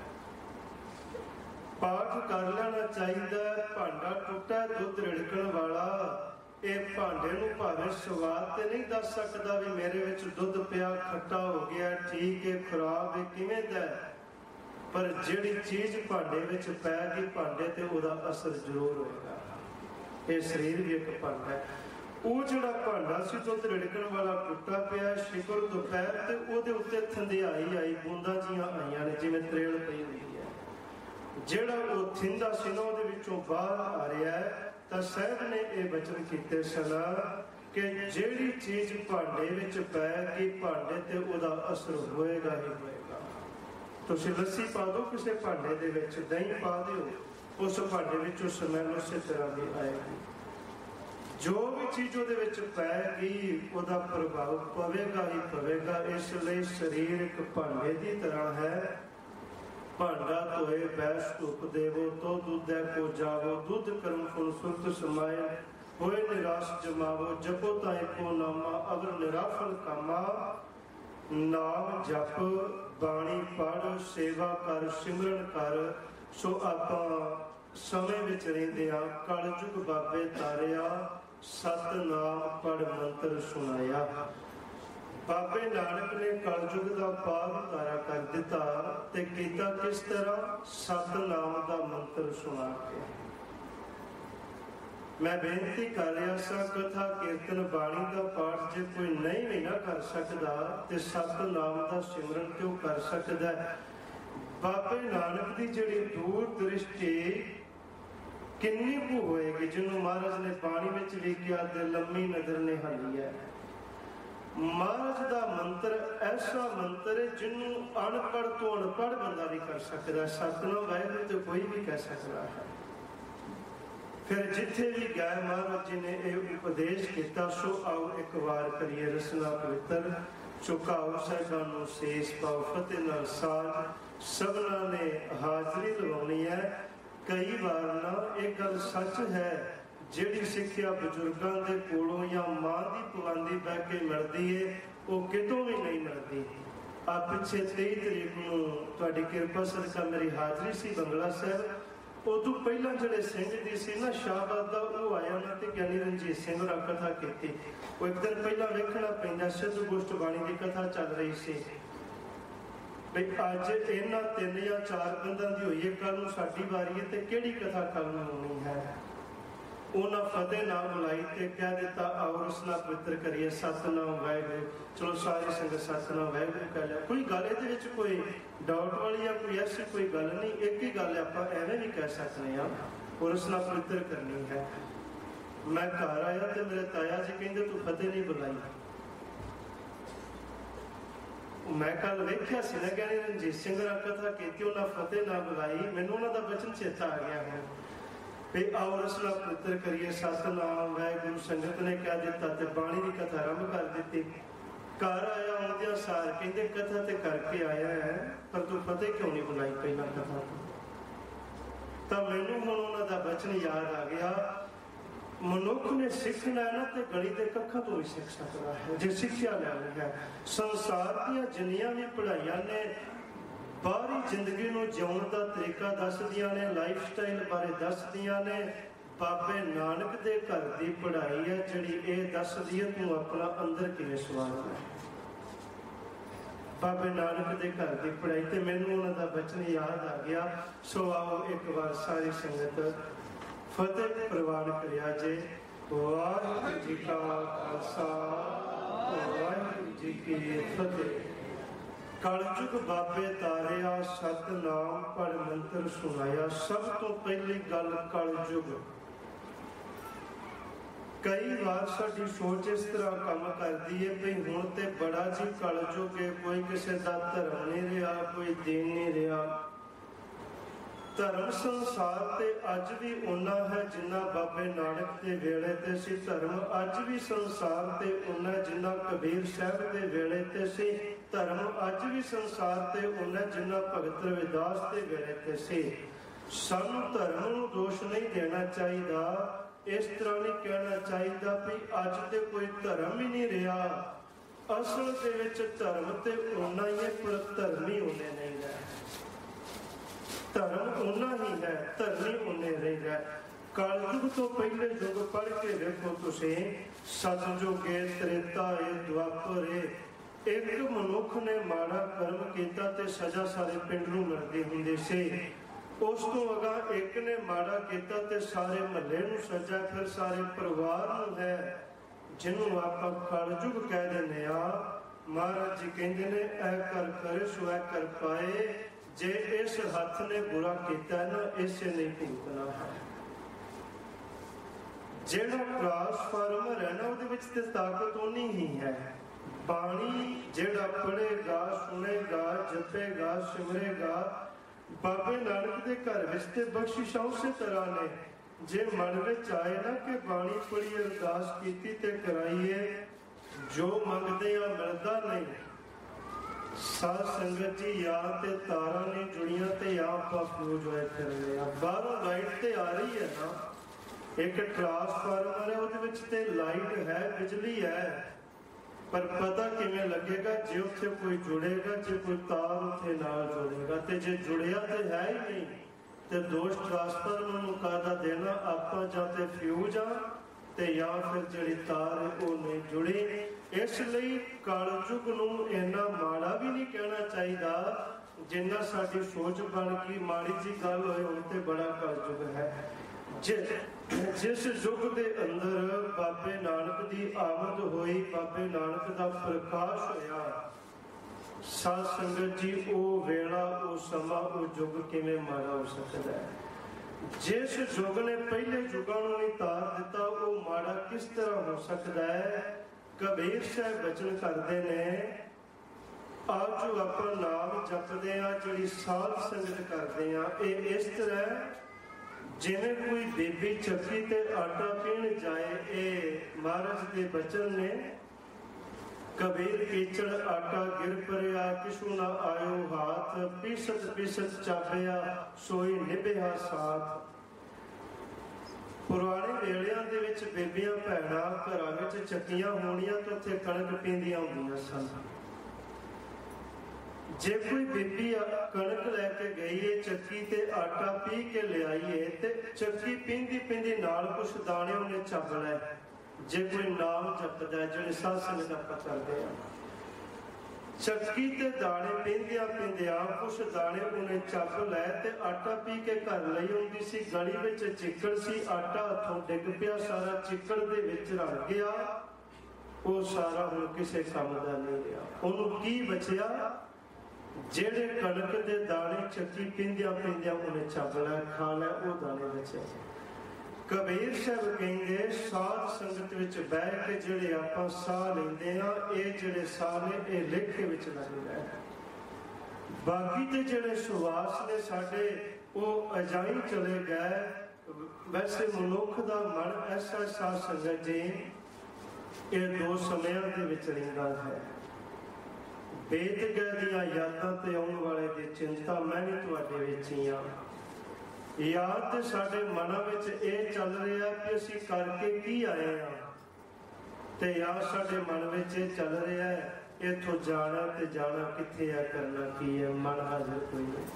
ਪਾਠ ਕਰ ਲੈਣਾ ਚਾਹੀਦਾ ਭਾਂਡਾ ਟੁੱਟਾ ਦੁੱਧ ਰਿੜਕਣ ਵਾਲਾ, ਇਹ ਭਾਂਡੇ ਨੂੰ ਭਾਵੇਂ ਸਵਾਦ ਤੇ ਨਹੀਂ ਦੱਸ ਸਕਦਾ ਵੀ ਮੇਰੇ ਵਿੱਚ ਦੁੱਧ ਪਿਆ, ਖੱਟਾ ਹੋ ਗਿਆ, ਠੀਕ ਹੈ, ਖਰਾਬ ਹੈ, ਕਿਵੇਂ ਦਾ ਪਰ ਜਿਹੜੀ ਚੀਜ਼ ਭਾਂਡੇ ਵਿੱਚ ਪੈ ਗਈ, ਭਾਂਡੇ ਤੇ ਉਹਦਾ ਅਸਰ ਜ਼ਰੂਰ ਹੋਏਗਾ। ਇਹ ਸਰੀਰ ਵੀ ਇੱਕ ਭਾਂਡਾ ਹੈ। ਉਹ ਜਿਹੜਾ ਭਾਂਡਾ ਸੀ ਦੁੱਧ ਰਿੜਕਣ ਵਾਲਾ ਟੁੱਟਾ ਪਿਆ, ਸ਼ਿਕਰ ਦੁਪਹਿਰ ਤੇ ਉਹਦੇ ਉੱਤੇ ਥੰਧਿਆਈ ਆਈ, ਬੂੰਦਾਂ ਜੀਆਂ ਆਈਆਂ ਨੇ, ਜਿਵੇਂ ਤਰੇਲ ਪਈ ਹੁੰਦੀ ਹੈ। ਜਿਹੜਾ ਉਹ ਥਿੰਦਾ ਸੀ ਨਾ, ਉਹਦੇ ਵਿੱਚੋਂ ਬਾਹਰ ਆ ਰਿਹਾ ਹੈ, ਤਾਂ ਸਾਹਿਬ ਨੇ ਇਹ ਬਚਨ ਕੀਤੇ ਸਨ ਕਿ ਜਿਹੜੀ ਚੀਜ਼ ਭਾਂਡੇ ਵਿੱਚ ਪੈ ਕੇ ਭਾਂਡੇ ਤੇ ਉਹਦਾ ਅਸਰ ਹੋਏਗਾ ਹੀ ਹੋਏਗਾ। ਤੁਸੀਂ ਲੱਸੀ ਪਾ ਦਿਓ ਕਿਸੇ ਭਾਂਡੇ ਦੇ ਵਿੱਚ, ਦਹੀਂ ਪਾ ਦਿਓ, ਉਸ ਭਾਂਡੇ ਵਿੱਚ ਸਮੈਲ ਉਸੇ ਤਰ੍ਹਾਂ ਦੀ ਆਏਗੀ। ਜੋ ਵੀ ਚੀਜ਼ ਉਹਦੇ ਵਿੱਚ ਪੈ ਗਈ, ਉਹਦਾ ਪ੍ਰਭਾਵ ਪਵੇਗਾ ਹੀ ਪਵੇਗਾ। ਇਸ ਲਈ ਸਰੀਰ ਇੱਕ ਭਾਂਡੇ ਦੀ ਤਰ੍ਹਾਂ ਹੈ। ਭਾਂਡਾ ਧੋਏ, ਬੈਸ ਧੁਪ ਦੇਵੋ, ਤੋ ਦੁੱਧੈ ਕੋ ਜਾਵੋ। ਦੁੱਧ ਕਰਮ ਫੁਲ ਸੁਰਤ ਸਮਾਏ, ਹੋਏ ਨਿਰਾਸ਼ ਜਮਾਵੋ। ਜਪੋ ਤਾਂ ਏਕੋ ਨਾਮਾ, ਅਗਰ ਨਿਰਾਫਲ ਕਾਮਾ, ਨਾਮ ਜਪ, ਬਾਣੀ ਪੜ ਸੇਵਾ ਕਰ, ਸਿਮਰਨ ਕਰ, ਸੋ ਆਪਾਂ ਸਮੇਂ ਵਿੱਚ ਰਹਿੰਦੇ ਆ ਕਲਯੁਗ ਬਾਬੇ ਤਾਰਿਆ ਸਤ ਪੜ ਮੰਤਰ ਸੁਣਾਇਆ। ਬਾਬੇ ਨਾਨਕ ਨੇ ਕਲਯੁਗ ਦਾ ਪਾਰ ਉਤਾਰਾ ਕਰ ਦਿੱਤਾ ਤੇ ਕੀਤਾ ਕਿਸ ਤਰ੍ਹਾਂ? ਸਤ ਦਾ ਮੰਤਰ ਸੁਣਾ ਕੇ। ਮੈਂ ਬੇਨਤੀ ਕਰ ਰਿਹਾ ਸਾਂ, ਕਥਾ ਕੀਰਤਨ ਬਾਣੀ ਦਾ ਪਾਠ ਜੇ ਕੋਈ ਨਹੀਂ ਵੀ ਨਾ ਕਰ ਸਕਦਾ ਤੇ ਸਤ ਦਾ ਸਿਮਰਨ ਕਿਉਂ ਕਰ ਸਕਦਾ ਬਾਬੇ ਨਾਨਕ ਦੀ ਜਿਹੜੀ ਦੂਰ ਦ੍ਰਿਸ਼ਟੀ ਕਿੰਨੀ ਕੁ ਹੋਏਗੀ? ਜਿਹਨੂੰ ਮਹਾਰਾਜ ਨੇ ਬਾਣੀ ਵਿੱਚ ਲਿਖਿਆ ਤੇ ਲੰਮੀ ਨਜ਼ਰ ਨੇ ਹਲੀ ਹੈ। ਮਹਾਰਾਜ ਦਾ ਮੰਤਰ ਐਸਾ ਮੰਤਰ ਹੈ ਜਿਹਨੂੰ ਅਨਪੜ ਤੋਂ ਅਨਪੜ ਬੰਦਾ ਵੀ ਕਰ ਸਕਦਾ ਸਤਨਾਮ ਵਾਹਿਗੁਰੂ ਤੇ ਕੋਈ ਵੀ ਕਹਿ ਸਕਦਾ ਹੈ। ਫਿਰ ਜਿੱਥੇ ਵੀ ਗਏ ਮਹਾਰਾਜ ਜੀ ਨੇ ਇਹ ਉਪਦੇਸ਼ ਕੀਤਾ, ਸੋ ਆਓ ਇੱਕ ਵਾਰ ਕਰੀਏ ਰਸਨਾ ਪਵਿੱਤਰ। ਚੁਕਾਓ ਸਾਹਿਬਾਂ ਨੂੰ ਸੇਸ ਪਾਓ, ਫਤਿਹ ਨਾਲ ਸਾਜ ਸਭਨਾ ਨੇ ਹਾਜ਼ਰੀ ਲਵਾਉਣੀ ਹੈ। ਕਈ ਵਾਰ ਇਹ ਗੱਲ ਸੱਚ ਹੈ, ਜਿਹੜੀ ਸਿੱਖਿਆ ਬਜ਼ੁਰਗਾਂ ਦੇ ਕੋਲੋਂ ਜਾਂ ਮਾਂ ਦੀ ਪਵੰਦੀ ਬਹਿ ਕੇ ਮਿਲਦੀ ਏ, ਉਹ ਕਿਤੋਂ ਵੀ ਨਹੀਂ ਮਿਲਦੀ। ਆ ਪਿੱਛੇ 23 ਤਰੀਕ ਨੂੰ ਤੁਹਾਡੀ ਕਿਰਪਾ ਸਦਕਾ ਮੇਰੀ ਹਾਜ਼ਰੀ ਸੀ ਬੰਗਲਾ ਸਾਹਿਬ। ਉਦੋਂ ਪਹਿਲਾਂ ਜਿਹੜੇ ਸਿੰਘ ਦੀ ਸੀ ਨਾ, ਸ਼ਾਹਬਾਦ ਦਾ, ਉਹ ਆਇਆ ਨਾ ਤੇ ਗਿਆਨੀ ਰਣਜੀਤ ਸਿੰਘ ਦਾ ਕਥਾ ਕੀਤੀ। ਉਹ ਇੱਕ ਦਿਨ ਪਹਿਲਾਂ ਵੇਖਣਾ ਪੈਂਦਾ, ਸਿੱਧੂ ਗੁਸ਼ਟ ਬਾਣੀ ਦੀ ਕਥਾ ਚੱਲ ਰਹੀ ਸੀ। ਵੀ ਅੱਜ ਇਹਨਾਂ ਤਿੰਨ ਜਾਂ ਚਾਰ ਬੰਦਾਂ ਦੀ ਹੋਈ ਹੈ ਕੱਲ ਨੂੰ ਸਾਡੀ ਵਾਰੀ ਹੈ ਤੇ ਕਿਹੜੀ ਕਥਾ ਕੱਲ ਨੂੰ ਹੋਣੀ ਹੈ? ਉਹਨਾਂ ਫਤਿਹ ਨਾਲ ਬੁਲਾਈ ਤੇ ਕਹਿ ਦਿੱਤਾ, ਆਓ ਉਸ ਪਵਿੱਤਰ ਕਰੀਏ, ਸਤਨਾਮ ਵਾਹਿਗੁਰੂ। ਚਲੋ ਸਾਰੀ ਸੰਗਤ ਸਤਨਾਮ ਵਾਹਿਗੁਰੂ ਕਰ ਲਿਆ। ਕੋਈ ਗੱਲ ਇਹਦੇ ਵਿੱਚ ਕੋਈ ਡਾਊਟ ਵਾਲੀ ਜਾਂ ਕੋਈ ਐਸੀ ਕੋਈ ਗੱਲ ਨਹੀਂ, ਇੱਕ ਹੀ ਗੱਲ ਆਪਾਂ ਐਵੇਂ ਵੀ ਕਹਿ ਸਕਦੇ ਹਾਂ ਔਰ ਉਸ ਨਾਲ ਪਵਿੱਤਰ ਕਰਨੀ ਹੈ। ਮੈਂ ਘਰ ਆਇਆ ਤੇ ਮੇਰੇ ਤਾਇਆ ਜੀ ਕਹਿੰਦੇ, ਤੂੰ ਫਤਿਹ ਨਹੀਂ ਬੁਲਾਈ। ਮੈਂ ਕੱਲ ਵੇਖਿਆ ਸੀ ਨਾ ਕਹਿੰਦੇ ਰਣਜੀਤ ਸਿੰਘ ਦਾ ਕਥਾ ਕੀਤੀ, ਉਹਨਾਂ ਫਤਿਹ ਨਾ ਬੁਲਾਈ, ਮੈਨੂੰ ਉਹਨਾਂ ਦਾ ਬਚਨ ਚੇਤਾ ਆ ਗਿਆ ਹੁਣ। ਤੇ ਆਓ ਰਸਲਾ ਪੁੱਤਰ ਕਰੀਏ, ਸਤਨਾਮ, ਵਾਹਿਗੁਰੂ, ਸੰਗਤ ਨੇ ਕਹਿ ਦਿੱਤਾ ਤੇ ਬਾਣੀ ਦੀ ਕਥਾ ਆਰੰਭ ਕਰ ਦਿੱਤੀ। ਘਰ ਆਇਆ, ਆਉਂਦਿਆਂ ਸਾਰ ਕਹਿੰਦੇ, ਕਥਾ ਤੇ ਕਰਕੇ ਆਇਆ ਹੈ, ਪਰ ਤੂੰ ਫਤਿਹ ਕਿਉਂ ਨਹੀਂ ਬੁਲਾਈ ਪਹਿਲਾਂ ਕਥਾ ਤਾਂ ਮੈਨੂੰ ਹੁਣ ਉਹਨਾਂ ਦਾ ਬਚਨ ਯਾਦ ਆ ਗਿਆ ਮਨੁੱਖ ਨੇ ਸਿੱਖਣਾ ਨਾ ਤੇ ਗਲੀ ਦੇ ਕੱਖਾਂ ਤੋਂ ਹੀ ਸਿੱਖ ਸਕਦਾ ਹੈ। ਜੇ ਸਿੱਖਿਆ ਲੈਣੀ ਹੈ, ਸੰਸਾਰ ਦੀਆਂ ਜਿੰਨੀਆਂ ਵੀ ਪੜ੍ਹਾਈਆਂ ਨੇ, ਬਾਹਰੀ ਜ਼ਿੰਦਗੀ ਨੂੰ ਜਿਉਣ ਦਾ ਤਰੀਕਾ ਦੱਸਦੀਆਂ ਨੇ ਲਾਈਫ ਸਟਾਈਲ ਬਾਰੇ ਦੱਸਦੀਆਂ ਨੇ, ਬਾਬੇ ਨਾਨਕ ਦੇ ਘਰ ਦੀ ਪੜ੍ਹਾਈ ਹੈ ਜਿਹੜੀ ਇਹ ਦੱਸਦੀ ਹੈ, ਤੂੰ ਆਪਣਾ ਅੰਦਰ ਕਿਵੇਂ ਸਵਾਰਨਾ ਬਾਬੇ ਨਾਨਕ ਦੇ ਘਰ ਦੀ ਪੜ੍ਹਾਈ ਤੇ ਮੈਨੂੰ ਉਹਨਾਂ ਦਾ ਬਚਨ ਯਾਦ ਆ ਗਿਆ। ਸੋ ਆਓ ਇੱਕ ਵਾਰ ਸਾਰੀ ਸੰਗਤ ਫਤਿਹ ਪ੍ਰਵਾਨ ਕਰਿਆ ਜੇ। ਵਾਹਿਗੁਰੂ ਜੀ ਕਾ ਖਾਲਸਾ, ਵਾਹਿਗੁਰੂ ਜੀ ਕੀ ਫਤਿਹ। ਕਲਯੁਗ ਬਾਬੇ ਤਾਰਿਆ, ਸਤਨਾਮ ਪੜ ਮੰਤਰ ਸੁਣਾਇਆ। ਸਭ ਤੋਂ ਪਹਿਲੀ ਗੱਲ ਕਲਯੁਗ। ਕਈ ਵਾਰ ਸਾਡੀ ਸੋਚ ਇਸ ਤਰ੍ਹਾਂ ਕੰਮ ਕਰਦੀ ਹੈ ਵੀ ਹੁਣ ਤੇ ਬੜਾ ਜੀ ਕਲਯੁਗ ਹੈ ਕੋਈ ਕਿਸੇ ਦਾ ਧਰਮ ਨਹੀਂ ਰਿਹਾ, ਕੋਈ ਦੇਣ ਨਹੀਂ ਰਿਹਾ। ਧਰਮ ਸੰਸਾਰ ਤੇ ਅੱਜ ਵੀ ਉਨਾ ਹੈ ਜਿੰਨਾ ਬਾਬੇ ਨਾਨਕ ਦੇ ਵੇਲੇ ਤੇ ਸੀ। ਧਰਮ ਅੱਜ ਵੀ ਸੰਸਾਰ ਤੇ ਉਨਾ ਜਿੰਨਾ ਕਬੀਰ ਸਾਹਿਬ ਦੇ ਵੇਲੇ ਤੇ ਸੀ। ਧਰਮ ਅੱਜ ਵੀ ਸੰਸਾਰ ਤੇ ਉਨਾ ਜਿੰਨਾ ਭਗਤ ਰਵਿਦਾਸ ਦੇ ਵੇਲੇ ਤੇ ਸੀ। ਸਾਨੂੰ ਧਰਮ ਨੂੰ ਦੋਸ਼ ਨਹੀਂ ਦੇਣਾ ਚਾਹੀਦਾ। ਇਸ ਤਰ੍ਹਾਂ ਨਹੀਂ ਕਹਿਣਾ ਚਾਹੀਦਾ ਵੀ ਅੱਜ ਤੇ ਕੋਈ ਧਰਮ ਹੀ ਨਹੀਂ ਰਿਹਾ। ਅਸਲ ਦੇ ਵਿੱਚ ਧਰਮ ਤੇ ਉਨਾ ਹੀ ਹੈ ਪਰ ਧਰਮੀ ਉਹਨੇ ਨਹੀਂ ਹੈ ਧਰਮ ਉਨਾ ਹੀ ਹੈ ਧਰਮੀ ਉਹਨੇ ਰਹਿੰਦਾ ਕਲਯੁਗ ਤੋਂ ਪਹਿਲੇ ਯੁੱਗ ਪੜ੍ਹ ਕੇ ਵੇਖੋ ਤੁਸੀਂ, ਸਤਜੁਗੇ ਤ੍ਰੇਤਾ ਏ ਦੁਆਪਰ। ਏ ਇੱਕ ਮਨੁੱਖ ਨੇ ਮਾੜਾ ਕਰਮ ਕੀਤਾ ਤੇ ਸਜ਼ਾ ਸਾਰੇ ਪਿੰਡ ਨੂੰ ਮਿਲਦੀ ਹੁੰਦੀ ਸੀ। ਉਸ ਤੋਂ ਅਗਾ ਇੱਕ ਨੇ ਮਾੜਾ ਕੀਤਾ ਤੇ ਸਾਰੇ ਮਹੱਲੇ ਨੂੰ ਸਜ਼ਾ, ਫਿਰ ਸਾਰੇ ਪਰਿਵਾਰ ਨੂੰ ਹੈ ਜਿਹਨੂੰ ਆਪਾਂ ਕਲਯੁਗ ਕਹਿ ਦਿੰਦੇ ਆ ਮਹਾਰਾਜ ਜੀ ਕਹਿੰਦੇ ਨੇ ਐ ਕਰ ਕਰੇ ਸੋ ਐ ਕਰ ਪਾਏ। ਜੇ ਇਸ ਹੱਥ ਨੇ ਬੁਰਾ ਕੀਤਾ ਨਾ, ਇਸੇ ਨੇ ਭੁਗਤਣਾ ਹੈ। ਜਿਹੜਾ ਟ੍ਰਾਂਸਫਾਰਮਰ ਹੈ ਉਹਦੇ ਵਿੱਚ ਤੇ ਤਾਕਤ ਉਨੀ ਹੀ ਹੈ। ਬਾਣੀ ਜਿਹੜਾ ਪੜੇਗਾ ਸੁਣੇਗਾ, ਜਪੇਗਾ, ਸਿਮਰੇਗਾ, ਬਾਬੇ ਨਾਨਕ ਦੇ ਘਰ ਵਿੱਚ ਤੇ ਬਖਸ਼ਿਸ਼ਾਂ ਉਸੇ ਤਰ੍ਹਾਂ ਨੇ। ਜੇ ਮਨ ਵਿੱਚ ਆਏ ਨਾ ਕਿ ਬਾਣੀ ਪੜੀ ਅਰਦਾਸ ਕੀਤੀ ਤੇ ਕਰਾਈਏ, ਜੋ ਮੰਗਦੇ ਆ ਮਿਲਦਾ ਨਹੀਂ। ਸਾਧ ਸੰਗਤ ਜੀ, ਯਾਦ ਤੇ ਤਾਰਾਂ ਨੇ ਜੁੜੀਆਂ ਤੇ ਆਪ ਫੂਜ ਹੋਏ ਫਿਰਦੇ ਆ। ਬਾਹਰੋਂ ਲਾਈਟ ਤੇ ਆ ਰਹੀ ਹੈ ਨਾ ਇੱਕ ਟ੍ਰਾਂਸਫਾਰਮਰ ਹੈ ਉਹਦੇ ਵਿੱਚ ਤੇ ਲਾਈਟ ਹੈ, ਬਿਜਲੀ ਹੈ। ਪਰ ਪਤਾ ਕਿਵੇਂ ਲੱਗੇਗਾ, ਜੇ ਉੱਥੇ ਕੋਈ ਜੁੜੇਗਾ, ਜੇ ਕੋਈ ਤਾਰ ਉੱਥੇ ਨਾਲ ਜੁੜੇਗਾ, ਤੇ ਜੇ ਜੁੜਿਆ ਤੇ ਹੈ ਹੀ ਨਹੀਂ, ਤੇ ਦੋਸ਼ ਟ੍ਰਾਂਸਫਾਰਮਰ ਨੂੰ ਕਾਦਾ ਦੇਣਾ? ਆਪਾਂ ਜਾਂ ਤੇ ਫਿਊਜ਼ ਆ, ਤੇ ਜਾਂ ਫਿਰ ਜਿਹੜੀ ਤਾਰ ਉਹ ਨਹੀਂ ਜੁੜੀ। ਇਸ ਲਈ ਕਾਲਜੁਗ ਨੂੰ ਇੰਨਾ ਮਾੜਾ ਵੀ ਨਹੀਂ ਕਹਿਣਾ ਚਾਹੀਦਾ, ਜਿੰਨਾ ਸਾਡੀ ਸੋਚ ਬਣ ਗਈ। ਮਾੜੀ ਜੀ ਗੱਲ ਹੋਏ ਹੁਣ ਤੇ ਬੜਾ ਕਾਲਜੁਗ ਹੈ। ਜਿਸ ਯੁੱਗ ਦੇ ਅੰਦਰ ਬਾਬੇ ਨਾਨਕ ਦੀ ਆਮਦ ਹੋਈ, ਬਾਬੇ ਨਾਨਕ ਦਾ ਪ੍ਰਕਾਸ਼ ਹੋਇਆ। ਸਾਧ ਸੰਗਤ ਜੀ, ਉਹ ਵੇਲਾ, ਉਹ ਸਮਾਂ, ਉਹ ਯੁੱਗ ਕਿਵੇਂ ਮਾੜਾ ਹੋ ਸਕਦਾ ਹੈ? ਜਿਸ ਯੁੱਗ ਨੇ ਪਹਿਲੇ ਯੁੱਗਾਂ ਨੂੰ ਨਹੀਂ ਤਾਰ ਦਿੱਤਾ, ਉਹ ਮਾੜਾ ਕਿਸ ਤਰ੍ਹਾਂ ਹੋ ਸਕਦਾ ਹੈ? ਕਬੀਰ ਸਾਹਿਬ ਬਚਨ ਕਰਦੇ ਨੇ, ਆਪ ਜੋ ਆਪਾਂ ਨਾਮ ਜਪਦੇ ਆ ਜਿਹੜੀ ਸਾਧ ਸੰਗਤ ਕਰਦੇ ਆ ਇਹ ਇਸ ਤਰ੍ਹਾਂ ਜਿਵੇਂ ਕੋਈ ਬੇਬੀ ਚੱਕੀ ਤੇ ਆਟਾ ਪੀਣ ਜਾਏ, ਇਹ ਮਹਾਰਾਜ ਦੇ ਬਚਨ ਨੇ, ਕਬੀਰ ਕੀਚੜ ਆਟਾ ਗਿਰ ਪਰਿਆ, ਕਿਛੂ ਨਾ ਆਇਓ ਹਾਥ, ਪੀਸਤ ਪੀਸਤ ਚਾਪਿਆ, ਸੋਈ ਨਿਭਿਆ ਸਾਥ। ਪੁਰਾਣੇ ਵੇਲਿਆਂ ਦੇ ਵਿੱਚ ਬੇਬੀਆਂ ਭੈਣਾਂ ਘਰਾਂ ਵਿੱਚ ਚੱਕੀਆਂ ਹੋਣੀਆਂ ਤੇ ਉੱਥੇ ਕਣਕ ਪੀਂਦੀਆਂ ਹੁੰਦੀਆਂ ਸਨ। ਜੇ ਕੋਈ ਬੀਬੀ ਕਣਕ ਲੈ ਕੇ ਗਈ ਏ, ਚੱਕੀ ਤੇ ਆਟਾ ਪੀ ਕੇ ਲਿਆਈਏ ਤੇ ਚੱਕੀ ਪਿੰਦੀ ਪਿੰਦੀ ਨਾਲ ਕੁਛ ਦਾਣੇ ਉਹਨੇ ਚੱਬ ਲੈ ਜੇ ਕੋਈ ਨਾਮ ਜਪਦਾ, ਜਿਹੜੇ ਸਾਧ ਸੰਗਤ ਆਪਾਂ ਆ ਚੱਕੀ ਤੇ ਦਾਣੇ ਪਿੰਦਿਆਂ ਪਿੰਦਿਆਂ ਕੁਛ ਦਾਣੇ ਉਹਨੇ ਚੱਬ ਲੈ ਤੇ ਆਟਾ ਪੀ ਕੇ ਘਰ ਲਈ ਆਉਂਦੀ ਸੀ। ਗਲੀ ਵਿੱਚ ਚਿੱਕੜ ਸੀ, ਆਟਾ ਹੱਥੋਂ ਡਿੱਗ ਪਿਆ, ਸਾਰਾ ਚਿੱਕੜ ਦੇ ਵਿੱਚ ਰਲ ਗਿਆ। ਉਹ ਸਾਰਾ ਹੁਣ ਕਿਸੇ ਕੰਮ ਦਾ ਨਹੀਂ ਰਿਹਾ। ਉਹਨੂੰ ਕੀ ਬਚਿਆ? ਜਿਹੜੇ ਕਣਕ ਦੇ ਦਾਣੇ ਚੱਕੀ ਪਿੰਦਿਆਂ ਪਿੰਦਿਆਂ ਉਹਨੇ ਚੱਬ ਖਾ ਲੈ ਉਹ ਦਾਣੇ ਬਚੇ। ਕਬੀਰ ਸਾਹਿਬ ਕਹਿੰਦੇ, ਸਾਧ ਸੰਗਤ ਵਿੱਚ ਬਹਿ ਕੇ ਜਿਹੜੇ ਆਪਾਂ ਸਾਹ ਲੈਂਦੇ ਆ, ਇਹ ਜਿਹੜੇ ਸਾਹ ਨੇ, ਇਹ ਲੇਖੇ ਵਿੱਚ ਲੱਗਦਾ ਹੈ ਬਾਕੀ ਤੇ ਜਿਹੜੇ ਸੁਵਾਸ ਨੇ ਸਾਡੇ, ਉਹ ਅਜਾਈ ਚਲੇ ਗਏ। ਵੈਸੇ ਮਨੁੱਖ ਦਾ ਮਨ ਐਸਾ ਸਾਹ ਸੰਗਤ ਜੀ, ਇਹ ਦੋ ਸਮਿਆਂ ਦੇ ਵਿੱਚ ਰਹਿੰਦਾ ਹੈ। ਬੇਤ ਗਏ ਦੀਆਂ ਯਾਦਾਂ ਤੇ ਆਉਣ ਵਾਲੇ ਦੀ ਚਿੰਤਾ ਮੈਂ ਵੀ ਤੁਹਾਡੇ ਵਿੱਚ ਹੀ ਆ ਯਾਦ ਤੇ ਸਾਡੇ ਮਨਾਂ ਵਿੱਚ ਇਹ ਚੱਲ ਰਿਹਾ ਕਿ ਅਸੀਂ ਕਰਕੇ ਕੀ ਆਏ ਆ ਤੇ ਯਾਦ ਸਾਡੇ ਮਨ ਵਿੱਚ ਇਹ ਚੱਲ ਰਿਹਾ ਹੈ, ਇਥੋਂ ਜਾਣਾ ਤੇ ਜਾਣਾ ਕਿੱਥੇ ਆ ਕਰਨਾ ਕੀ ਹੈ, ਮਨ ਹਾਜ਼ਰ ਕੋਈ ਨਹੀਂ।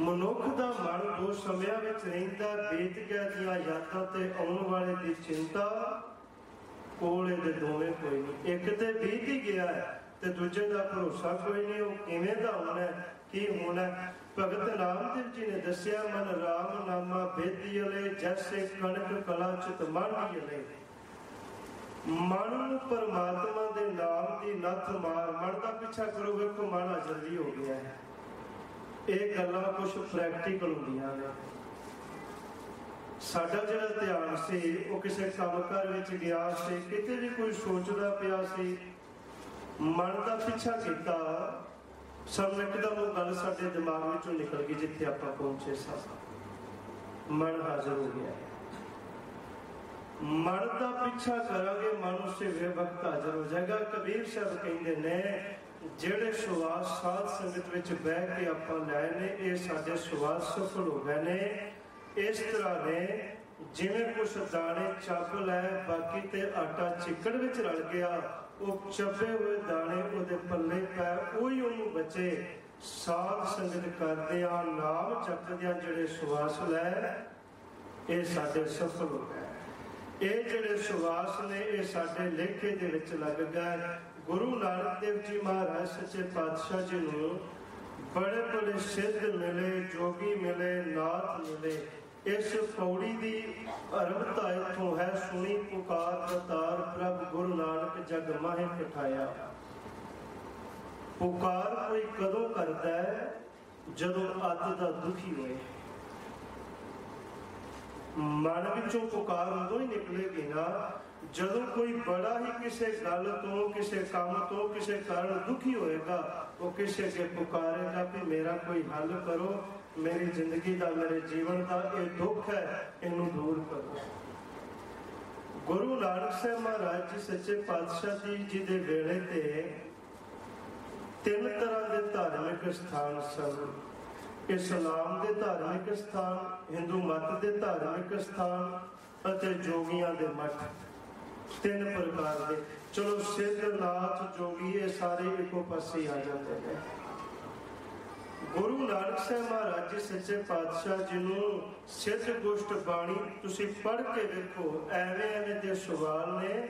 ਮਨੁੱਖ ਦਾ ਮਨ ਦੋ ਸਮਿਆਂ ਵਿੱਚ ਰਹਿੰਦਾ ਬੀਤ ਗਿਆ ਦੀਆਂ ਯਾਦਾਂ ਤੇ ਆਉਣ ਵਾਲੇ ਦੀ ਚਿੰਤਾ ਕੋਲੇ ਦੇ ਦੋਵੇਂ ਕੋਈ ਨਹੀਂ। ਇੱਕ ਤੇ ਬੀਤ ਹੀ ਗਿਆ ਹੈ ਤੇ ਦੂਜੇ ਦਾ ਭਰੋਸਾ ਕੋਈ ਨਹੀਂ, ਉਹ ਕਿਵੇਂ ਦਾ ਹੋਣਾ ਕੀ ਹੋਣਾ ਭਗਤ ਨਾਮਦੇਵ ਜੀ ਨੇ ਦੱਸਿਆ, ਮਨ ਰਾਮ ਨਾਮਾ ਬੇਦੀਲੇ ਜੈਸੇ ਕਣਕ ਕਲਾ ਚਿਤ ਮਾਂਡੀਲੇ ਮਨ ਨੂੰ ਪਰਮਾਤਮਾ ਦੇ ਨਾਮ ਦੀ ਨੱਥ ਮਾਰ, ਮਨ ਦਾ ਪਿੱਛਾ ਕਰੋ ਵੇਖੋ, ਮਨ ਜਲਦੀ ਹੋ ਗਿਆ ਹੈ। ਇਹ ਗੱਲਾਂ ਕੁਝ ਪ੍ਰੈਕਟੀਕਲ ਹੁੰਦੀਆਂ ਨੇ। ਸਾਡਾ ਜਿਹੜਾ ਧਿਆਨ ਸੀ, ਉਹ ਕਿਸੇ ਕੰਮ ਕੰਮਕਾਰ ਵਿੱਚ ਗਿਆ ਸੀ, ਕਿਤੇ ਵੀ ਕੋਈ ਸੋਚਦਾ ਪਿਆ ਸੀ ਮਨ ਦਾ ਪਿੱਛਾ ਕੀਤਾ ਸਾਨੂੰ ਇੱਕਦਮ ਉਹ ਗੱਲ ਸਾਡੇ ਦਿਮਾਗ ਵਿੱਚੋਂ ਨਿਕਲ ਗਈ ਜਿੱਥੇ ਆਪਾਂ ਪਹੁੰਚੇ ਸਾਂ। ਮਨ ਹਾਜ਼ਰ ਹੋ ਗਿਆ। ਮਨ ਦਾ ਪਿੱਛਾ ਕਰਾਂਗੇ, ਮਨ ਉਸੇ ਵੇ ਵਕਤ ਹਾਜ਼ਰ ਹੋ ਜਾਏਗਾ। ਕਬੀਰ ਸਾਹਿਬ ਕਹਿੰਦੇ ਨੇ, ਜਿਹੜੇ ਸਵਾਸ ਸਾਧ ਸੰਗਤ ਵਿੱਚ ਬਹਿ ਕੇ ਆਪਾਂ ਲੈ ਨੇ, ਇਹ ਸਾਡੇ ਸਵਾਸ ਸਫਲ ਹੋ ਗਏ ਨੇ। ਇਸ ਤਰ੍ਹਾਂ ਨੇ, ਜਿਵੇਂ ਕੁਛ ਦਾਣੇ ਚੱਬ ਲੈ, ਬਾਕੀ ਤੇ ਆਟਾ ਚਿੱਕੜ ਵਿੱਚ ਰਲ ਗਿਆ ਉਹ ਚੱਬੇ ਹੋਏ ਦਾਣੇ ਉਹਦੇ ਪੱਲੇ ਪੈ, ਉਹੀ ਉਹਨੂੰ ਬਚੇ ਸਾਧ ਸੰਗਤ ਕਰਦੇ ਆ, ਨਾਮ ਜਪਦਿਆਂ ਜਿਹੜੇ ਸਵਾਸ ਲੈ, ਇਹ ਸਾਡੇ ਸਫਲ ਹੋ। ਗਏ ਇਹ ਜਿਹੜੇ ਸੁਵਾਸ ਨੇ, ਇਹ ਸਾਡੇ ਲੇਖੇ ਦੇ ਵਿੱਚ ਲੱਗ ਗਏ ਗੁਰੂ ਨਾਨਕ ਦੇਵ ਜੀ ਮਹਾਰਾਜ, ਸੱਚੇ ਪਾਤਸ਼ਾਹ ਜੀ ਨੂੰ ਬੜੇ ਬੜੇ ਸਿੱਧ ਮਿਲੇ, ਜੋਗੀ ਮਿਲੇ, ਨਾਥ ਮਿਲੇ। ਇਸ ਪੌੜੀ ਦੀ ਅਰਬਤਾ ਇਥੋਂ ਹੈ, ਸੁਣੀ ਪੁਕਾਰ ਕਰਤਾਰ ਪ੍ਰਭ ਗੁਰੂ ਨਾਨਕ ਜਗ ਮਾਹੇ ਪਠਾਇਆ। ਪੁਕਾਰ ਕੋਈ ਕਦੋਂ ਕਰਦਾ ਹੈ? ਜਦੋਂ ਅੱਤ ਦਾ ਦੁਖੀ ਹੋਏ। ਮਨ ਵਿੱਚੋਂ ਪੁਕਾਰ ਉਦੋਂ ਹੀ ਨਿਕਲੇਗੀ ਨਾ ਜਦੋਂ ਕੋਈ ਬੜਾ ਹੀ ਕਿਸੇ ਗੱਲ ਤੋਂ, ਕਿਸੇ ਕੰਮ ਤੋਂ, ਕਿਸੇ ਕਾਰਨ ਦੁਖੀ ਹੋਏਗਾ, ਉਹ ਕਿਸੇ ਕੇ ਪੁਕਾਰੇਗਾ ਕਿ ਮੇਰਾ ਕੋਈ ਹੱਲ ਕਰੋ ਮੇਰੀ ਜ਼ਿੰਦਗੀ ਦਾ, ਮੇਰੇ ਜੀਵਨ ਦਾ ਇਹ ਦੁੱਖ ਹੈ, ਇਹਨੂੰ ਦੂਰ ਕਰੋ। ਗੁਰੂ ਨਾਨਕ ਸਾਹਿਬ ਮਹਾਰਾਜ ਜੀ ਸੱਚੇ ਪਾਤਸ਼ਾਹ ਜੀ ਜੀ ਦੇ ਵੇਲੇ ਤੇ ਤਿੰਨ ਤਰ੍ਹਾਂ ਦੇ ਧਾਰਮਿਕ ਸਥਾਨ ਸਨ। ਇਸਲਾਮ ਦੇ ਧਾਰਮਿਕ ਸਥਾਨ, ਹਿੰਦੂ ਮਤ ਦੇ ਧਾਰਮਿਕ ਸਥਾਨ ਅਤੇ ਜੋਗੀਆਂ ਦੇ ਮੱਠ। ਤਿੰਨ ਪ੍ਰਕਾਰ ਦੇ। ਚਲੋ, ਸਿੱਧ, ਨਾਥ, ਜੋਗੀ, ਇਹ ਸਾਰੇ ਇੱਕੋ ਪਾਸੇ ਆ ਜਾਂਦੇ ਨੇ। ਗੁਰੂ ਨਾਨਕ ਸਾਹਿਬ ਮਹਾਰਾਜ ਜੀ, ਸੱਚੇ ਪਾਤਸ਼ਾਹ ਜੀ ਨੂੰ ਸਿੱਧ ਗੁਸ਼ਟ ਬਾਣੀ ਤੁਸੀਂ ਪੜ੍ਹ ਕੇ ਦੇਖੋ, ਐਵੇਂ ਐਵੇਂ ਦੇ ਸਵਾਲ ਨੇ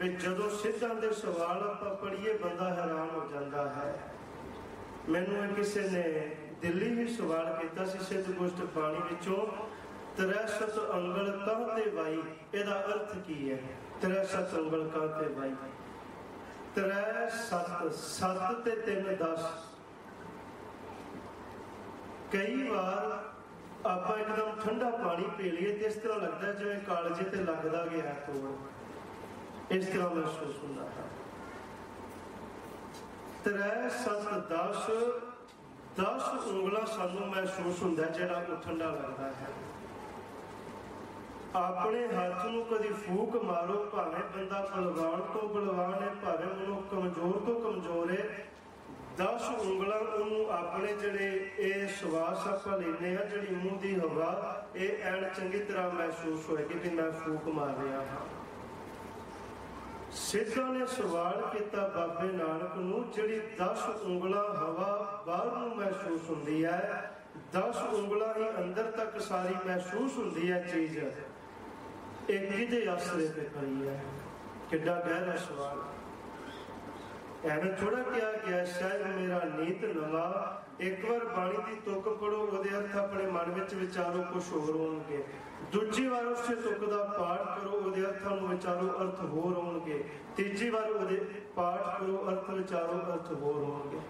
ਵੀ ਜਦੋਂ ਸਿੱਧਾਂ ਦੇ ਸਵਾਲ ਆਪਾਂ ਪੜ੍ਹੀਏ, ਬੰਦਾ ਹੈਰਾਨ ਹੋ ਜਾਂਦਾ ਹੈ। ਮੈਨੂੰ ਕਿਸੇ ਨੇ ਦਿੱਲੀ ਹੀ ਸਵਾਲ ਕੀਤਾ ਸੀ ਸਿੱਧ ਗੁਸ਼ਟ ਬਾਣੀ ਵਿੱਚੋਂ, ਤਰਸਤ ਅੰਗਲ ਕਾਹ ਤੇ ਵਾਈ ਇਹਦਾ ਅਰਥ ਕੀ ਹੈ? ਤਰਸਤ ਅੰਗਲ ਕਾਹ ਤੇ ਵਾਈ ਤਰੈ ਸਤ ਸਤ ਤੇ 3 10 ਕਈ ਵਾਰ ਆਪਾਂ ਇੱਕਦਮ ਠੰਡਾ ਪਾਣੀ ਪੀ ਲਈਏ ਤੇ ਇਸ ਤਰ੍ਹਾਂ ਲੱਗਦਾ ਜਿਵੇਂ ਕਾਲਜੇ ਤੇ ਲੱਗਦਾ ਗਿਆ ਤੋੜ ਇਸ ਤਰ੍ਹਾਂ ਮਹਿਸੂਸ ਹੁੰਦਾ ਹੈ। ਤਰੈ ਸਤ 10 10 ਉਂਗਲਾਂ ਸਾਨੂੰ ਮਹਿਸੂਸ ਹੁੰਦਾ ਜਿਹੜਾ ਉਹ ਠੰਡਾ ਲੱਗਦਾ ਹੈ। ਆਪਣੇ ਹੱਥ ਨੂੰ ਕਦੀ ਫੂਕ ਮਾਰੋ, ਭਾਵੇਂ ਬੰਦਾ ਬਲਵਾਨ ਤੋਂ ਬਲਵਾਨ ਹੈ, ਭਾਵੇਂ ਉਹਨੂੰ ਕਮਜ਼ੋਰ ਤੋਂ ਕਮਜ਼ੋਰ ਹੈ 10 ਉਂਗਲਾਂ ਉਹਨੂੰ ਆਪਣੇ ਜਿਹੜੇ ਇਹ ਸਵਾਸ ਆਪਾਂ ਲੈਨੇ ਆ ਜਿਹੜੀ ਮੂੰਹ ਦੀ ਹਵਾ, ਇਹ ਐਨ ਚੰਗੀ ਤਰ੍ਹਾਂ ਮਹਿਸੂਸ ਹੋਏਗੀ ਕਿ ਮੈਂ ਫੂਕ ਮਾਰ ਰਿਹਾ ਹਾਂ। ਸਿੱਖਾਂ ਨੇ ਸਵਾਲ ਕੀਤਾ ਬਾਬੇ ਨਾਨਕ ਨੂੰ, ਜਿਹੜੀ 10 ਉਂਗਲਾਂ ਹਵਾ ਬਾਹਰ ਨੂੰ ਮਹਿਸੂਸ ਹੁੰਦੀ ਹੈ 10 ਉਂਗਲਾਂ ਹੀ ਅੰਦਰ ਤੱਕ ਸਾਰੀ ਮਹਿਸੂਸ ਹੁੰਦੀ ਹੈ ਚੀਜ਼। ਇਹ ਕਿਹਦੇ ਆਸਰੇ ਤੇ ਪਈ ਹੈ? ਕਿੱਡਾ ਗਹਿਰਾ ਸਵਾਲ। ਐਵੇਂ ਥੋੜਾ ਕਿਹਾ ਗਿਆ, ਸ਼ਾਇਦ ਮੇਰਾ ਨੀਤ ਨਵਾ, ਇੱਕ ਵਾਰ ਬਾਣੀ ਦੀ ਤੁਕ ਪੜੋ ਉਹਦੇ ਅਰਥ ਆਪਣੇ ਮਨ ਵਿੱਚ ਵਿਚਾਰੋ ਕੁਝ ਹੋਰ ਹੋਣਗੇ। ਦੂਜੀ ਵਾਰ ਉਸੇ ਤੁਕ ਦਾ ਪਾਠ ਕਰੋ, ਉਹਦੇ ਅਰਥਾਂ ਨੂੰ ਵਿਚਾਰੋ, ਅਰਥ ਹੋਰ ਹੋਣਗੇ। ਤੀਜੀ ਵਾਰ ਉਹਦੇ ਪਾਠ ਕਰੋ, ਅਰਥ ਵਿਚਾਰੋ, ਅਰਥ ਹੋਰ ਹੋਣਗੇ।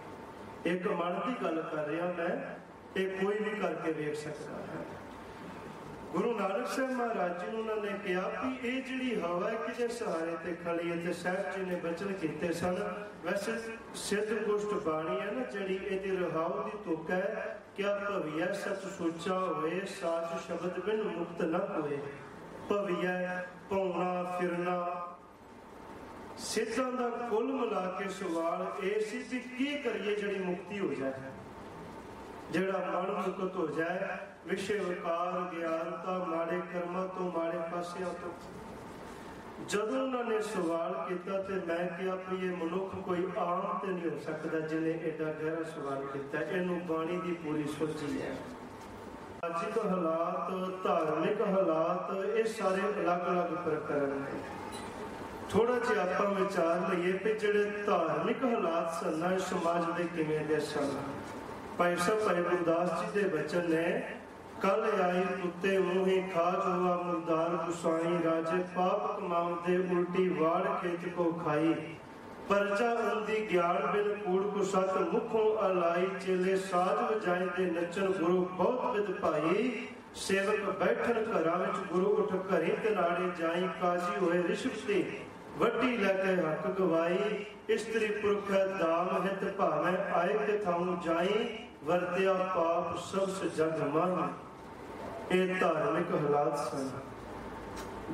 ਇੱਕ ਮਨ ਦੀ ਗੱਲ ਕਰ ਰਿਹਾ ਮੈਂ, ਇਹ ਕੋਈ ਵੀ ਕਰਕੇ ਵੇਖ ਸਕਦਾ ਹੈ। ਗੁਰੂ ਨਾਨਕ ਸਾਹਿਬ ਮਹਾਰਾਜ ਜੀ ਨੂੰ ਉਹਨਾਂ ਨੇ ਕਿਹਾ ਕਿ ਇਹ ਜਿਹੜੀ ਹਵਾ ਹੈ ਕਿਹਦੇ ਸਹਾਰੇ ਤੇ ਖੜੀ ਹੈ ਤੇ ਸਾਹਿਬ ਜੀ ਨੇ ਬਚਨ ਕੀਤੇ ਸਨ। ਵੈਸੇ ਸਿੱਧ ਗੁਸ਼ਟ ਬਾਣੀ ਹੈ ਨਾ ਜਿਹੜੀ ਇਹਦੀ ਰਹਾਉ ਦੀ ਤੁਕ ਹੈ, ਕਿਆ ਭਵਿਆ ਸੱਚ ਸੋਚਾ ਹੋਏ, ਸਾਚ ਸ਼ਬਦ ਬਿਨ ਮੁਕਤ ਨਾ ਹੋਏ। ਭਵਿਆ ਪਉਣਾ ਫਿਰਨਾ। ਸਿੱਧਾਂ ਦਾ ਕੁੱਲ ਮਿਲਾ ਕੇ ਸਵਾਲ ਇਹ ਸੀ ਕਿ ਕੀ ਕਰੀਏ ਜਿਹੜੀ ਮੁਕਤੀ ਹੋ ਜਾਏ। ਜਿਹੜਾ ਮਨ ਮੁਕਤ ਹੋ ਜਾਏ ਵਿਸ਼ੇ ਵਿਕਾਰ, ਗਿਆਨਤਾ, ਮਾੜੇ ਕਰਮਾਂ ਤੋਂ ਮਾੜੇ ਪਾਸਿਆਂ ਤੋਂ। ਜਦੋਂ ਉਹਨਾਂ ਨੇ ਸਵਾਲ ਕੀਤਾ ਤੇ ਮੈਂ ਕਿਹਾ ਵੀ ਇਹ ਮਨੁੱਖ ਕੋਈ ਆਮ ਤੇ ਨਹੀਂ ਹੋ ਸਕਦਾ ਜਿਹਨੇ ਐਡਾ ਗਹਿਰਾ ਸਵਾਲ ਕੀਤਾ। ਇਹਨੂੰ ਬਾਣੀ ਦੀ ਪੂਰੀ ਸੋਚੀ ਹੈ। ਸਮਾਜਿਕ ਹਾਲਾਤ, ਧਾਰਮਿਕ ਹਾਲਾਤ, ਇਹ ਸਾਰੇ ਅਲੱਗ-ਅਲੱਗ ਪ੍ਰਕਰਨ ਨੇ। ਥੋੜਾ ਜਿਹਾ ਆਪਾਂ ਵਿਚਾਰ ਲਈਏ ਕਿ ਜਿਹੜੇ ਧਾਰਮਿਕ ਹਾਲਾਤ ਸਨ ਸਮਾਜ ਦੇ ਕਿਵੇਂ ਦੇ ਸਨ? ਭਾਈ ਸਾਹਿਬ, ਭਾਈ ਗੁਰਦਾਸ ਜੀ ਦੇ ਬਚਨ ਨੇ ਕੱਲ ਆਈ ਕੁੱਤੇ ਮੂਹੇ ਖਾਜ ਹੋਆ ਮੁਰਦਾਰ ਗੁਸਾਈ, ਰਾਜੇ ਪਾਪ ਕਮਾਉਂਦੇ ਉਲਟੀ ਵਾੜ ਖੇਤ ਕੋ ਖਾਈ। ਪਰਚਾ ਅੰਦੀ ਗਿਆਨ ਬਿਨ ਕੂੜ ਕੋ ਸਤ ਮੁਖੋਂ ਅਲਾਈ, ਚੇਲੇ ਸਾਜ ਵਜਾਏ ਦੇ ਨੱਚਣ ਗੁਰੂ ਬਹੁਤ ਵਿਦ ਭਾਈ। ਸੇਵਕ ਬੈਠਣ ਘਰਾਂ ਵਿੱਚ ਗੁਰੂ ਉਠ ਘਰੇ ਤੇ ਜਾਈ, ਕਾਜੀ ਹੋਏ ਰਿਸ਼ਵਤੀ ਵੱਡੀ ਲੈ ਕੇ ਹੱਕ ਗਵਾਈ। ਇਸਤਰੀ ਪੁਰਖ ਦਾਮ ਹਿਤ ਭਾਵੇਂ ਆਏ ਤੇ ਥਾਉ ਜਾਈ, ਵਰਤਿਆ ਪਾਪ ਸਭ ਸ ਜਗ ਮਾਹੀ। ਇਹ ਧਾਰਮਿਕ ਹਾਲਾਤ ਸਨ।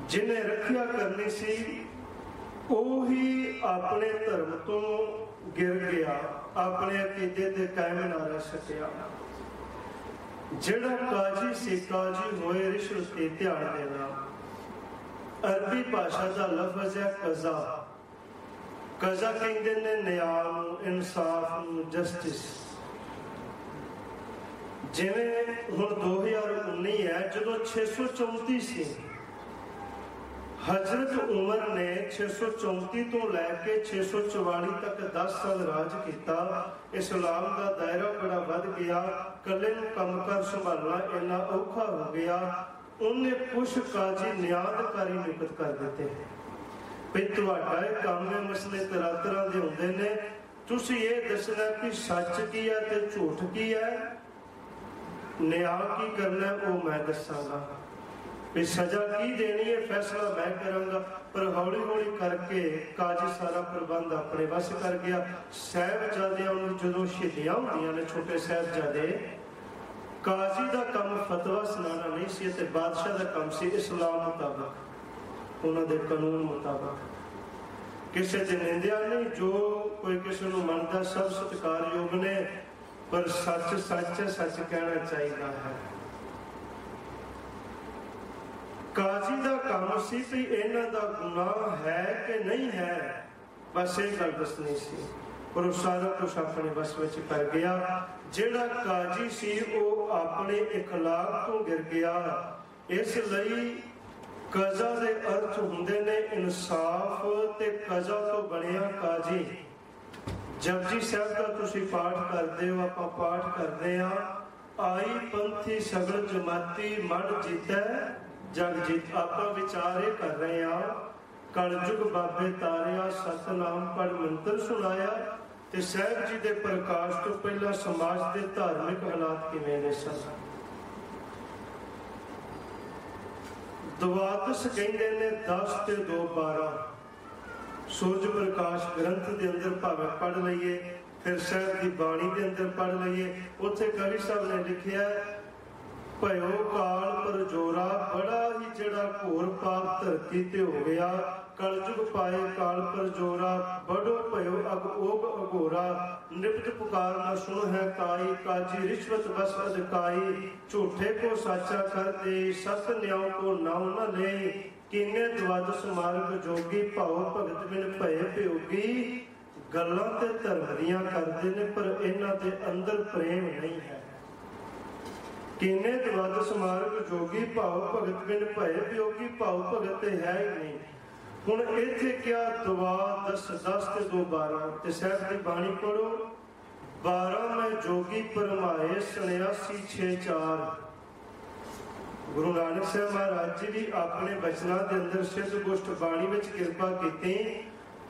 ਜਿਨੇ ਰੱਖਿਆ ਕਰਨੀ ਸੀ, ਉਹੀ ਆਪਣੇ ਧਰਮ ਤੋਂ ਗਿਰ ਗਿਆ, ਆਪਣੇ ਅਕੀਦੇ ਤੇ ਕਾਇਮ ਨਾ ਰਹਿ ਸਕਿਆ। ਜਿਹੜਾ ਕਾਜੀ ਸੀ, ਕਾਜੀ ਹੋਏ ਰਿਸ਼ਵਤ ਤੇ ਧਿਆਨ ਦੇਣਾ। ਅਰਬੀ ਭਾਸ਼ਾ ਦਾ ਲਫ਼ਜ਼ ਹੈ ਕਜ਼ਾ। ਕਜ਼ਾ ਕਹਿੰਦੇ ਨੇ ਨਿਆਂ ਨੂੰ, ਇਨਸਾਫ ਨੂੰ, ਜਸਟਿਸ। ਜਿਵੇਂ ਹੁਣ 2019 ਹੈ, ਜਦੋਂ 634 ਸੀ ਹਜ਼ਰਤ ਉਮਰ ਨੇ 634 ਤੋਂ ਲੈ ਕੇ 644 ਤੱਕ 10 ਸਾਲ ਰਾਜ ਕੀਤਾ। ਇਸਲਾਮ ਦਾ ਦਾਇਰਾ ਬੜਾ ਵੱਧ ਗਿਆ ਕੱਲੇ ਨੂੰ ਕੰਮ ਸੰਭਾਲਣਾ ਇੰਨਾ ਔਖਾ ਹੋ ਗਿਆ। ਉਹਨੇ ਕੁਝ ਕਾਜੀ ਨਿਆਦਕਾਰੀ ਨਿਯੁਕਤ ਕਰ ਦਿੱਤੇ। ਵੀ ਤੁਹਾਡਾ ਇਹ ਕੰਮ ਦੇ ਮਸਲੇ ਤਰ੍ਹਾਂ ਤਰ੍ਹਾਂ ਦੇ ਹੁੰਦੇ ਨੇ। ਤੁਸੀਂ ਇਹ ਦੱਸਣਾ ਕਿ ਸੱਚ ਕੀ ਹੈ ਤੇ ਝੂਠ ਕੀ ਹੈ? ਨਿਆਂ ਕੀ ਕਰਨਾ ਉਹ ਮੈਂ ਦੱਸਾਂਗਾ। ਵੀ ਸਜ਼ਾ ਕੀ ਦੇਣੀ ਹੈ, ਫੈਸਲਾ ਮੈਂ ਕਰਾਂਗਾ। ਪਰ ਹੌਲੀ ਹੌਲੀ ਕਰਕੇ ਕਾਜੀ ਸਾਰਾ ਪ੍ਰਬੰਧ ਆਪਣੇ ਵੱਸ ਕਰ ਗਿਆ। ਸਹਿਬਜ਼ਾਦਿਆਂ ਨੂੰ ਜਦੋਂ ਸ਼ਹੀਦੀਆਂ ਹੁੰਦੀਆਂ ਨੇ, ਛੋਟੇ ਸਹਿਬਜ਼ਾਦੇ, ਕਾਜ਼ੀ ਦਾ ਕੰਮ ਫਤਵਾ ਸੁਣਾਉਣਾ ਨਹੀਂ ਸੀ ਤੇ ਬਾਦਸ਼ਾਹ ਦਾ ਕੰਮ ਸੀ ਇਸਲਾਮ ਮੁਤਾਬਕ, ਉਹਨਾਂ ਦੇ ਕਾਨੂੰਨ ਮੁਤਾਬਕ। ਕਿਸੇ ਦੇ ਨਿੰਦਿਆ ਨਹੀਂ, ਜੋ ਕੋਈ ਕਿਸੇ ਨੂੰ ਮੰਨਦਾ ਸਭ ਸਤਿਕਾਰਯੋਗ ਨੇ। ਪਰ ਸੱਚ ਸੱਚ ਸੱਚ ਕਹਿਣਾ ਚਾਹੀਦਾ ਹੈ ਕਾਜ਼ੀ ਦਾ ਕੰਮ ਸੀ ਕਿ ਇਹਨਾਂ ਦਾ ਗੁਨਾਹ ਹੈ ਕਿ ਨਹੀਂ ਹੈ ਬਸ ਇਹ ਗੱਲ ਦੱਸਣੀ ਸੀ ਪਰ ਉਹ ਸਾਰਾ ਕੁਝ ਆਪਣੇ ਬਸ ਵਿੱਚ ਕਰ ਗਿਆ ਜਿਹੜਾ ਕਾਜੀ ਸੀ ਉਹ ਆਪਣੇ اخلاق ਤੋਂ ਗਿਰ ਗਿਆ ਇਸ ਲਈ ਕਜ਼ਾ ਦੇ ਅਰਥ ਹੁੰਦੇ ਨੇ ਇਨਸਾਫ ਤੇ ਕਜ਼ਾ ਤੋਂ ਬਣਿਆ ਕਾਜੀ ਜਪਜੀ ਸਾਹਿਬ ਦਾ ਤੁਸੀਂ ਪਾਠ ਕਰਦੇ ਹੋ, ਆਪਾਂ ਪਾਠ ਕਰਦੇ ਆ ਆਈ ਪੰਥੀ ਸਗਲ ਜਮਾਤੀ, ਮਨ ਜੀਤੈ, ਜਗ ਜੀਤ। ਆਪਾਂ ਵਿਚਾਰੇ ਕਰ ਰਹੇ ਆ ਕਲਯੁਗ ਬਾਬੇ ਤਾਰਿਆ, ਸਤਨਾਮ ਪੜ ਮੰਤਰ ਸੁਣਾਇਆ। ਤੇ ਸਹਿਬ ਜੀ ਦੇ ਪ੍ਰਕਾਸ਼ ਤੋਂ ਪਹਿਲਾਂ ਸਮਾਜ ਦੇ ਧਾਰਮਿਕ ਹਾਲਾਤ ਕਿਵੇਂ ਦੇ ਸਨ ਦਵਾਤਸ ਕਹਿੰਦੇ ਨੇ 10 ਤੇ 2 12 ਸੂਰਜ ਪ੍ਰਕਾਸ਼ ਗ੍ਰੰਥ ਦੇ ਅੰਦਰ ਭਾਵੇਂ ਪੜ ਲਈਏ, ਫਿਰ ਸਹਿਬ ਦੀ ਬਾਣੀ ਦੇ ਅੰਦਰ ਪੜ ਲਈਏ, ਉੱਥੇ ਕਵੀ ਸਾਹਿਬ ਨੇ ਲਿਖਿਆ, ਭਇਓ ਕਾਲ ਪਰ ਬੜਾ ਹੀ ਜਿਹੜਾ ਘੋਰ ਪਾਪ ਧਰਤੀ ਤੇ ਹੋ ਗਿਆ ਕਲਯੁਗ ਪਾਏ ਕਾਲ ਪਰ ਜੋਰਾ ਬੜੋ ਭਇਓ ਅਗ ਓਗ ਅਗੋਰਾ ਨਿਪਟ ਪੁਕਾਰ ਨਾ ਸੁਣ ਹੈ ਕਾਈ, ਕਾਜੀ ਰਿਸ਼ਵਤ ਬਸ ਅਧਕਾਈ। ਝੂਠੇ ਕੋ ਸਾਚਾ ਕਰ ਦੇ, ਸਤ ਨਿਆਉ ਕੋ ਨਾਉ ਨ ਲੈ ਕਿਨੇ ਦਵਦ ਸਮਾਰਗ ਜੋਗੀ ਭਾਉ ਭਗਤ ਬਿਨ ਭਏ ਪਿਉਗੀ ਗੱਲਾਂ ਤੇ ਧਰਮ ਦੀਆਂ ਕਰਦੇ ਨੇ, ਪਰ ਇਹਨਾਂ ਦੇ ਅੰਦਰ ਪ੍ਰੇਮ ਨਹੀਂ ਹੈ। ਕਿਨੇ ਦਵਦ ਸਮਾਰਗ ਜੋਗੀ ਭਾਉ ਭਗਤ ਬਿਨ ਭਏ ਪਿਉਗੀ ਭਾਉ ਭਗਤ ਤੇ ਹੈ ਹੀ ਨਹੀਂ। ਹੁਣ ਇੱਥੇ ਕਿਹਾ ਦਵਾ 10 10 ਤੇ 2 12 ਤੇ ਸਹਿਬ ਦੀ ਬਾਣੀ ਪੜੋ 12 ਮੈਂ ਜੋਗੀ ਪਰਮਾਏ ਸੁਣਿਆ ਸੀ 6 4 ਗੁਰੂ ਨਾਨਕ ਸਾਹਿਬ ਮਹਾਰਾਜ ਜੀ ਦੀ ਆਪਣੇ ਬਚਨਾਂ ਦੇ ਅੰਦਰ ਸਿੱਧ ਗੁਸ਼ਟ ਬਾਣੀ ਵਿੱਚ ਕਿਰਪਾ ਕੀਤੀ।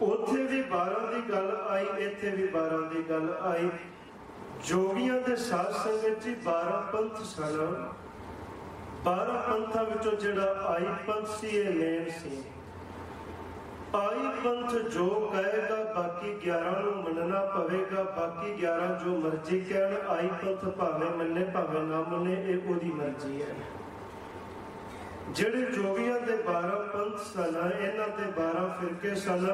ਉੱਥੇ ਵੀ 12 ਦੀ ਗੱਲ ਆਈ, ਇੱਥੇ ਵੀ 12 ਦੀ ਗੱਲ ਆਈ। ਜੋਗੀਆਂ ਦੇ ਸਾਧ ਸੰਗਤ ਜੀ 12 ਪੰਥ ਸਨ। 12 ਪੰਥਾਂ ਵਿੱਚੋਂ ਜਿਹੜਾ ਆਈ ਪੰਥ ਸੀ, ਇਹ ਮੇਨ ਸੀ। ਆਈ ਪੰਥ ਜੋ ਕਹੇਗਾ, ਬਾਕੀ 11 ਨੂੰ ਮੰਨਣਾ ਪਵੇਗਾ। ਬਾਕੀ 11 ਜੋ ਮਰਜ਼ੀ ਕਹਿਣ, ਆਈ ਪੰਥ ਭਾਵੇਂ ਮੰਨੇ, ਭਾਵੇਂ ਨਾ ਮੰਨੇ, ਇਹ ਉਹਦੀ ਮਰਜ਼ੀ ਹੈ। ਜਿਹੜੇ ਜੋਗੀਆਂ ਦੇ 12 ਪੰਥ ਸਨ, ਇਹਨਾਂ ਦੇ 12 ਫਿਰਕੇ ਸਨ।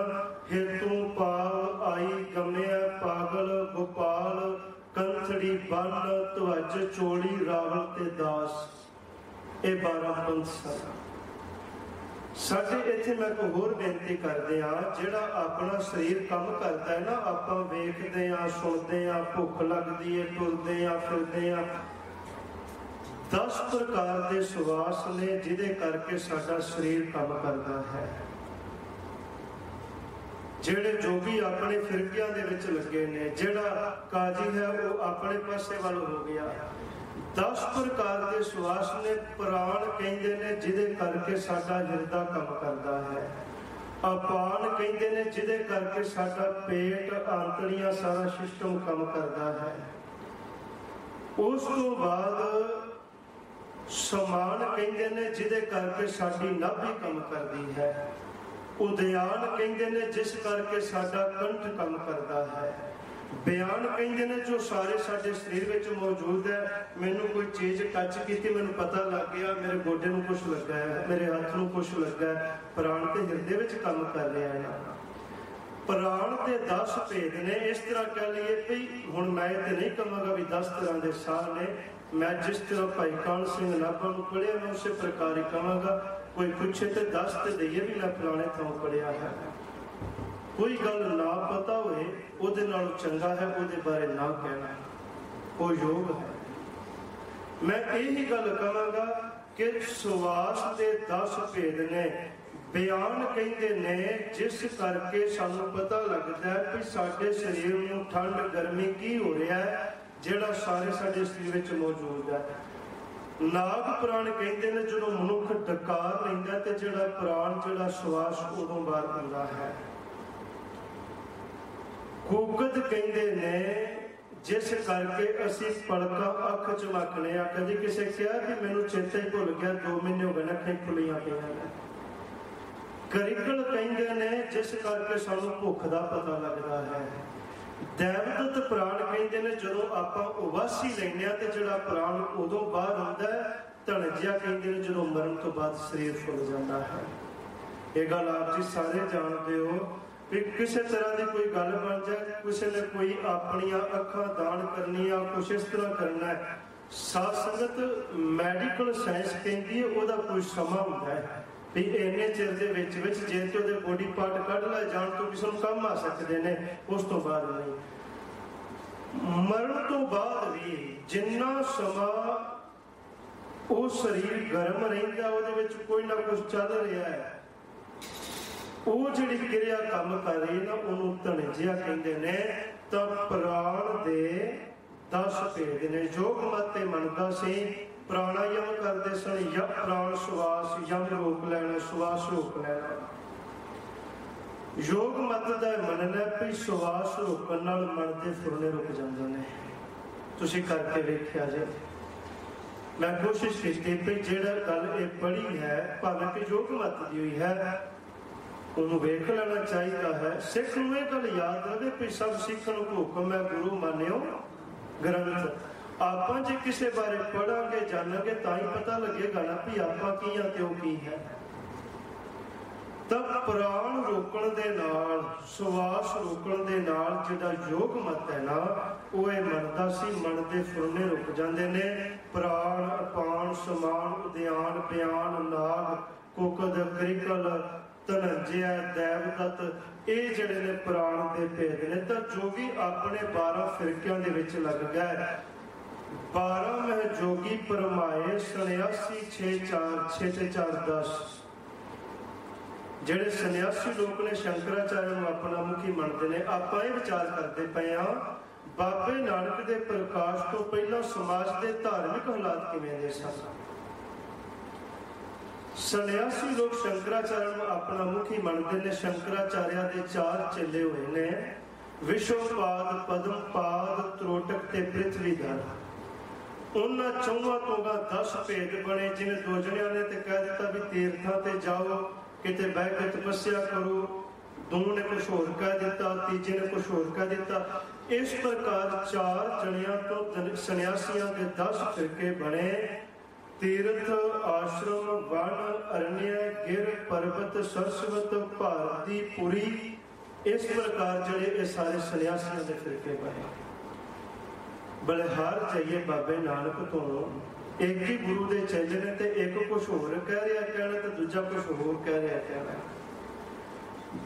ਹੇਤੂ ਪਾਵ ਆਈ ਗਮਿਆ ਪਾਗਲ ਗੋਪਾਲ ਕੰਥੜੀ ਬੰਨ ਤਵਜ ਚੋੜੀ ਰਾਵਲ ਤੇ ਦਾਸ। ਇਹ 12 ਪੰਥ ਸਨ। ਸਾਡੇ ਇੱਥੇ ਮੈਂ ਕੋ ਹੋਰ ਬੇਨਤੀ ਕਰਦੇ ਆ ਜਿਹੜਾ ਆਪਣਾ ਸਰੀਰ ਕੰਮ ਕਰਦਾ ਹੈ ਨਾ, ਆਪਾਂ ਵੇਖਦੇ ਆ ਸੁਣਦੇ ਆ ਭੁੱਖ ਲੱਗਦੀ ਹੈ, ਤੁਰਦੇ ਆ ਫਿਰਦੇ ਆ 10 ਪ੍ਰਕਾਰ ਦੇ ਸੁਵਾਸ ਨੇ ਜਿਹਦੇ ਕਰਕੇ ਸਾਡਾ ਸਰੀਰ ਕੰਮ ਕਰਦਾ ਹੈ। ਜਿਹੜੇ ਜੋਗੀ ਆਪਣੇ ਫਿਰਕਿਆਂ ਦੇ ਵਿੱਚ ਲੱਗੇ ਨੇ, ਜਿਹੜਾ ਕਾਜੀ ਹੈ, ਉਹ ਆਪਣੇ ਪਾਸੇ ਵੱਲ ਹੋ ਗਿਆ। 10 ਪ੍ਰਕਾਰ ਦੇ ਸਵਾਸ ਨੇ ਪ੍ਰਾਣ ਕਹਿੰਦੇ ਨੇ, ਜਿਹਦੇ ਕਰਕੇ ਸਾਡਾ ਹਿਰਦਾ ਕੰਮ ਕਰਦਾ ਹੈ। ਅਪਾਨ ਕਹਿੰਦੇ ਨੇ, ਜਿਹਦੇ ਕਰਕੇ ਸਾਡਾ ਪੇਟ, ਆਂਤੜੀਆਂ, ਸਾਰਾ ਸਿਸਟਮ ਕੰਮ ਕਰਦਾ ਹੈ। ਉਸ ਤੋਂ ਬਾਅਦ ਸਮਾਨ ਕਹਿੰਦੇ ਨੇ, ਜਿਹਦੇ ਕਰਕੇ ਸਾਡੀ ਨਾਭੀ ਕੰਮ ਕਰਦੀ ਹੈ। ਉਦਿਆਨ ਕਹਿੰਦੇ ਨੇ, ਜਿਸ ਕਰਕੇ ਸਾਡਾ ਕੰਠ ਕੰਮ ਕਰਦਾ ਹੈ। ਬਿਆਨ ਕਹਿੰਦੇ ਨੇ, ਜੋ ਸਾਰੇ ਸਾਡੇ ਸਰੀਰ ਵਿੱਚ ਮੌਜੂਦ ਹੈ, ਮੈਨੂੰ ਕੋਈ ਚੀਜ਼ ਟੱਚ ਕੀਤੀ, ਮੈਨੂੰ ਪਤਾ ਲੱਗ ਗਿਆ, ਮੇਰੇ ਗੋਡੇ ਨੂੰ ਕੁਝ ਲੱਗਾ ਹੈ, ਮੇਰੇ ਹੱਥ ਨੂੰ ਕੁਝ ਲੱਗਾ ਹੈ, ਪ੍ਰਾਣ ਤੇ ਹਿਰਦੇ ਵਿੱਚ ਕੰਮ ਕਰ ਰਿਹਾ ਹੈ। ਪ੍ਰਾਣ ਦੇ 10 ਭੇਦ ਨੇ, ਇਸ ਤਰ੍ਹਾਂ ਕਹਿ ਲਈਏ ਵੀ ਹੁਣ ਮੈਂ ਤੇ ਨਹੀਂ ਕਹਾਂਗਾ ਵੀ 10 ਤਰ੍ਹਾਂ ਦੇ ਸਾਹ ਨੇ ਮੈਂ ਜਿਸ ਤਰ੍ਹਾਂ ਭਾਈ ਕਾਨ ਸਿੰਘ ਨਾਭਾ ਨੂੰ ਪੜਿਆ ਮੈਂ ਉਸੇ ਪ੍ਰਕਾਰ ਹੀ ਕਹਾਂਗਾ, ਕੋਈ ਪੁੱਛੇ ਤੇ ਦੱਸ ਤੇ ਦਈਏ ਵੀ ਮੈਂ ਫਲਾਣੇ ਥਾਂ ਪੜਿਆ ਹੈ। ਕੋਈ ਗੱਲ ਨਾ ਪਤਾ ਹੋਏ, ਉਹਦੇ ਨਾਲ ਚੰਗਾ ਹੈ, ਉਹਦੇ ਬਾਰੇ ਨਾ ਕਹਿਣਾ ਉਹ ਯੋਗ ਹੈ। ਮੈਂ ਇਹੀ ਗੱਲ ਕਹਾਂਗਾ ਕਿ ਸਵਾਸ ਦੇ 10 ਭੇਦ ਨੇ, ਬਿਆਨ ਕਹਿੰਦੇ ਨੇ, ਜਿਸ ਕਰਕੇ ਸਾਨੂੰ ਪਤਾ ਲੱਗਦਾ ਹੈ ਕਿ ਸਾਡੇ ਸਰੀਰ ਨੂੰ ਠੰਡ, ਗਰਮੀ ਕੀ ਹੋ ਰਿਹਾ ਹੈ ਜਿਹੜਾ ਸਾਰੇ ਸਾਡੇ ਸਰੀਰ ਵਿੱਚ ਮੌਜੂਦ ਹੈ। ਨਾਗ ਪ੍ਰਾਣ ਕਹਿੰਦੇ ਨੇ, ਜਦੋਂ ਮਨੁੱਖ ਡਕਾਰ ਲੈਂਦਾ ਤੇ ਜਿਹੜਾ ਪ੍ਰਾਣ, ਜਿਹੜਾ ਸਵਾਸ, ਉਦੋਂ ਬਾਹਰ ਆਉਂਦਾ ਹੈ। ਕੋਕਦ ਕਹਿੰਦੇ ਨੇ, ਜਿਸ ਕਰਕੇ ਅਸੀਂ ਪਲਕਾਂ ਅੱਖ ਚਮਕਨੇ ਆ। ਕਦੀ ਕਿਸੇ ਕਿਹਾ ਕਿ ਮੈਨੂੰ ਚੇਤੇ ਭੁੱਲ ਗਿਆ 2 ਮਹੀਨੇ ਹੋ ਗਏ ਨਾ ਖੇ ਖੁੱਲੀਆਂ ਪਈਆਂ ਕਰਿਕਲ ਕਹਿੰਦੇ ਨੇ, ਜਿਸ ਕਰਕੇ ਸਾਨੂੰ ਭੁੱਖ ਦਾ ਪਤਾ ਲੱਗਦਾ ਹੈ। ਦੇਵਦਤ ਪ੍ਰਾਣ ਕਹਿੰਦੇ ਨੇ, ਜਦੋਂ ਆਪਾਂ ਉਵਾਸੀ ਲੈਂਦੇ ਆ ਤੇ ਜਿਹੜਾ ਪ੍ਰਾਣ ਉਦੋਂ ਬਾਹਰ ਆਉਂਦਾ ਹੈ, ਧਣਜਿਆ ਕਹਿੰਦੇ ਨੇ, ਜਦੋਂ ਮਰਨ ਤੋਂ ਬਾਅਦ ਸਰੀਰ ਫੁੱਲ ਜਾਂਦਾ ਹੈ। ਇਹ ਗੱਲ ਆਪ ਜੀ ਸਾਰੇ ਜਾਣਦੇ ਹੋ ਕਿ ਕਿਸੇ ਤਰ੍ਹਾਂ ਦੀ ਕੋਈ ਗੱਲ ਬਣ ਜਾਏ, ਕਿਸੇ ਨੇ ਕੋਈ ਆਪਣੀਆਂ ਅੱਖਾਂ ਦਾਨ ਕਰਨੀਆਂ, ਕੁਛ ਇਸ ਤਰ੍ਹਾਂ ਕਰਨਾ ਹੈ। ਸਾਧ ਸੰਗਤ ਮੈਡੀਕਲ ਸਾਇੰਸ ਕਹਿੰਦੀ ਹੈ, ਉਹਦਾ ਕੋਈ ਸਮਾਂ ਹੁੰਦਾ ਹੈ। ਵੀ ਇੰਨੇ ਚਿਰ ਦੇ ਵਿੱਚ ਵਿੱਚ ਜੇ ਤੇ ਉਹਦੇ ਬੋਡੀ ਪਾਰਟ ਕੱਢ ਲੈ, ਜਾਣ ਤੋਂ ਕਿਸੇ ਨੂੰ ਕੰਮ ਆ ਸਕਦੇ ਨੇ, ਉਸ ਤੋਂ ਬਾਅਦ ਨਹੀਂ। ਮਰਨ ਤੋਂ ਬਾਅਦ ਵੀ ਜਿੰਨਾ ਸਮਾਂ ਉਹ ਸਰੀਰ ਗਰਮ ਰਹਿੰਦਾ, ਉਹਦੇ ਵਿੱਚ ਕੋਈ ਨਾ ਕੁਝ ਚੱਲ ਰਿਹਾ ਹੈ, ਉਹ ਜਿਹੜੀ ਕਿਰਿਆ ਕੰਮ ਕਰ ਰਹੀ ਨਾ, ਉਹਨੂੰ ਧਣਜਿਆ ਕਹਿੰਦੇ ਨੇ, ਤਾਂ ਪ੍ਰਾਣ ਦੇ 10 ਭੇਦ ਨੇ ਜੋਗ ਮਤੇ ਮੰਨਦਾ ਸੀ ਪ੍ਰਾਣਾਯਾਮ ਕਰਦੇ ਸਨ ਯ ਪ੍ਰਾਣ ਸਵਾਸ, ਯਮ ਰੋਕ ਲੈਣਾ, ਸਵਾਸ ਰੋਕ ਲੈਣਾ। ਯੋਗ ਮਤ ਦਾ ਮੰਨਣਾ ਵੀ ਸਵਾਸ ਰੋਕਣ ਨਾਲ ਮਨ ਦੇ ਫੁਰਨੇ ਰੁਕ ਜਾਂਦੇ ਨੇ। ਤੁਸੀਂ ਕਰਕੇ ਵੇਖਿਆ ਜੇ। ਮੈਂ ਕੋਸ਼ਿਸ਼ ਕੀਤੀ ਵੀ ਜਿਹੜਾ ਗੱਲ ਇਹ ਪੜੀ ਹੈ, ਭਾਵੇਂ ਕਿ ਯੋਗ ਮਤ ਦੀ ਹੋਈ ਹੈ, ਉਹਨੂੰ ਵੇਖ ਲੈਣਾ ਚਾਹੀਦਾ ਹੈ। ਸਿੱਖ ਨੂੰ ਇਹ ਗੱਲ ਯਾਦ ਰਵੇ ਕਿ ਸਭ ਸਿੱਖ ਨੂੰ ਹੁਕਮ ਹੈ ਗੁਰੂ ਮੰਨਿਓ, ਗ੍ਰੰਥ। ਆਪਾਂ ਜੇ ਕਿਸੇ ਬਾਰੇ ਪੜਾਂਗੇ ਜਾਣਾਂਗੇ, ਤਾਂ ਹੀ ਪਤਾ ਲੱਗੇਗਾ ਨਾ ਵੀ ਆਪਾਂ ਕੀ ਆ ਤੇ ਉਹ ਕੀ ਹੈ। ਤਾਂ ਪ੍ਰਾਣ ਰੋਕਣ ਦੇ ਨਾਲ, ਸਵਾਸ ਰੋਕਣ ਦੇ ਨਾਲ ਜਿਹੜਾ ਯੋਗ ਮਤ ਹੈ ਨਾ, ਉਹ ਇਹ ਮੰਨਦਾ ਸੀ, ਮਨ ਦੇ ਫੁਰਨੇ ਰੁਕ ਜਾਂਦੇ ਨੇ। ਪ੍ਰਾਣ, ਅਪਾਨ, ਸਮਾਨ, ਉਦਿਆਨ, ਬਿਆਨ, ਨਾਗ, ਕੋਕਦ, ਕ੍ਰਿਕਲ ਤਨੰਜਿਆ ਦੇਵਦਤ, ਇਹ ਜਿਹੜੇ ਨੇ ਪ੍ਰਾਣ ਦੇ ਭੇਦ ਨੇ, ਤਾਂ ਜੋ ਵੀ ਆਪਣੇ 12 ਫਿਰਕਿਆਂ ਦੇ ਵਿੱਚ ਲੱਗ ਗਏ 12 ਮਹਿ ਜੋਗੀ ਪਰਮਾਏ ਸੰਨਿਆਸੀ 6 4 6 ਤੇ 4 10 ਜਿਹੜੇ ਸੰਨਿਆਸੀ ਲੋਕ ਨੇ ਸ਼ੰਕਰਾਚਾਰਿਆ ਨੂੰ ਆਪਣਾ ਮੁਖੀ ਮੰਨਦੇ ਨੇ, ਆਪਾਂ ਇਹ ਵਿਚਾਰ ਕਰਦੇ ਪਏ ਆ ਬਾਬੇ ਨਾਨਕ ਦੇ ਪ੍ਰਕਾਸ਼ ਤੋਂ ਪਹਿਲਾਂ ਸਮਾਜ ਦੇ ਧਾਰਮਿਕ ਹਾਲਾਤ ਕਿਵੇਂ ਦੇ ਸਨ? ਸੰਨਿਆਸੀ ਲੋਕ ਸ਼ੰਕਰਾਚਾਰਿਆ ਨੂੰ ਆਪਣਾ ਮੁਖੀ ਮੰਨਦੇ ਨੇ ਸ਼ੰਕਰਾਚਾਰਿਆ ਦੇ ਚਾਰ ਚੇਲੇ ਹੋਏ ਨੇ, ਵਿਸ਼ਵਪਾਦ, ਪਦਮਪਾਦ, ਤਰੋਟਕ ਤੇ ਪ੍ਰਿਥਵੀਧਰ। ਉਹਨਾਂ ਚੌਹਾਂ ਤੋਂ 10 ਭੇਦ ਬਣੇ ਜਿਵੇਂ ਦੋ ਨੇ ਤੇ ਕਹਿ ਦਿੱਤਾ ਵੀ ਤੀਰਥਾਂ ਤੇ ਜਾਓ, ਕਿਤੇ ਬਹਿ ਕੇ ਤਪੱਸਿਆ ਕਰੋ। ਦੋ ਨੇ ਕੁਝ ਹੋਰ ਕਹਿ ਦਿੱਤਾ, ਤੀਜੇ ਨੇ ਕੁਝ ਹੋਰ ਕਹਿ ਦਿੱਤਾ। ਇਸ ਪ੍ਰਕਾਰ ਚਾਰ ਜਣਿਆਂ ਤੋਂ ਸੰਨਿਆਸੀਆਂ ਦੇ 10 ਫਿਰਕੇ ਬਣੇ। ਤੀਰਥ, ਆਸ਼ਰਮ, ਵਣ ਅਰण्य ਗਿਰ, ਪਰਬਤ, ਸਰਸਵਤ, ਭਾਰਤੀ, ਪੁਰੀ। ਇਸ ਪ੍ਰਕਾਰ ਜਿਹੜੇ ਇਹ ਸਾਰੇ ਸੰਨਿਆਸੀਆਂ ਦੇ ਫਿਰਕੇ ਬਣੇ। ਬਲਿਹਾਰ ਚਾਹੀਏ ਬਾਬੇ ਨਾਨਕ ਤੋਂ ਇੱਕ ਹੀ ਗੁਰੂ ਦੇ ਚੇਲੇ ਤੇ ਇੱਕ ਕੁਝ ਹੋਰ ਕਹਿ ਰਿਹਾ ਕਹਿਣਾ ਤੇ ਦੂਜਾ ਕੁਝ ਹੋਰ ਕਹਿ ਰਿਹਾ ਕਹਿਣਾ।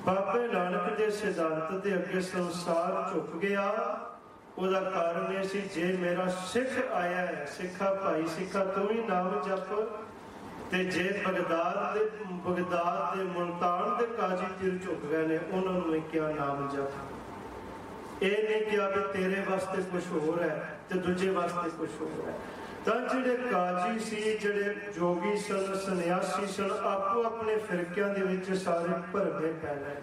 ਬਾਬੇ ਨਾਨਕ ਦੇ ਸਿਧਾਂਤ ਦੇ ਅੱਗੇ ਸੰਸਾਰ ਝੁਕ ਗਿਆ। ਉਹਦਾ ਕਾਰਨ ਇਹ ਸੀ, ਜੇ ਮੇਰਾ ਸਿੱਖ ਆਇਆ ਹੈ, ਸਿੱਖਾ ਭਾਈ, ਸਿੱਖਾ ਤੂੰ ਹੀ ਨਾਮ ਜਪ, ਤੇ ਜੇ ਬਗਦਾਦ ਦੇ ਬਗਦਾਦ ਦੇ ਮੁਲਤਾਨ ਦੇ ਕਾਜ਼ੀ ਚਿਰ ਝੁਕ ਗਏ ਨੇ, ਉਹਨਾਂ ਨੂੰ ਮੈਂ ਕਿਹਾ ਨਾਮ ਜਪ। ਇਹ ਨਹੀਂ ਕਿਹਾ ਵੀ ਤੇਰੇ ਵਾਸਤੇ ਕੁਝ ਹੋਰ ਹੈ ਤੇ ਦੂਜੇ ਵਾਸਤੇ ਕੁਝ ਹੋਰ ਹੈ। ਤਾਂ ਜਿਹੜੇ ਕਾਜੀ ਸੀ, ਜਿਹੜੇ ਜੋਗੀ ਸਨ, ਸੰਨਿਆਸੀ ਸਨ, ਆਪੋ ਆਪਣੇ ਫਿਰਕਿਆਂ ਦੇ ਵਿੱਚ ਸਾਰੇ ਭਰਵੇਂ ਪੈ ਗਏ।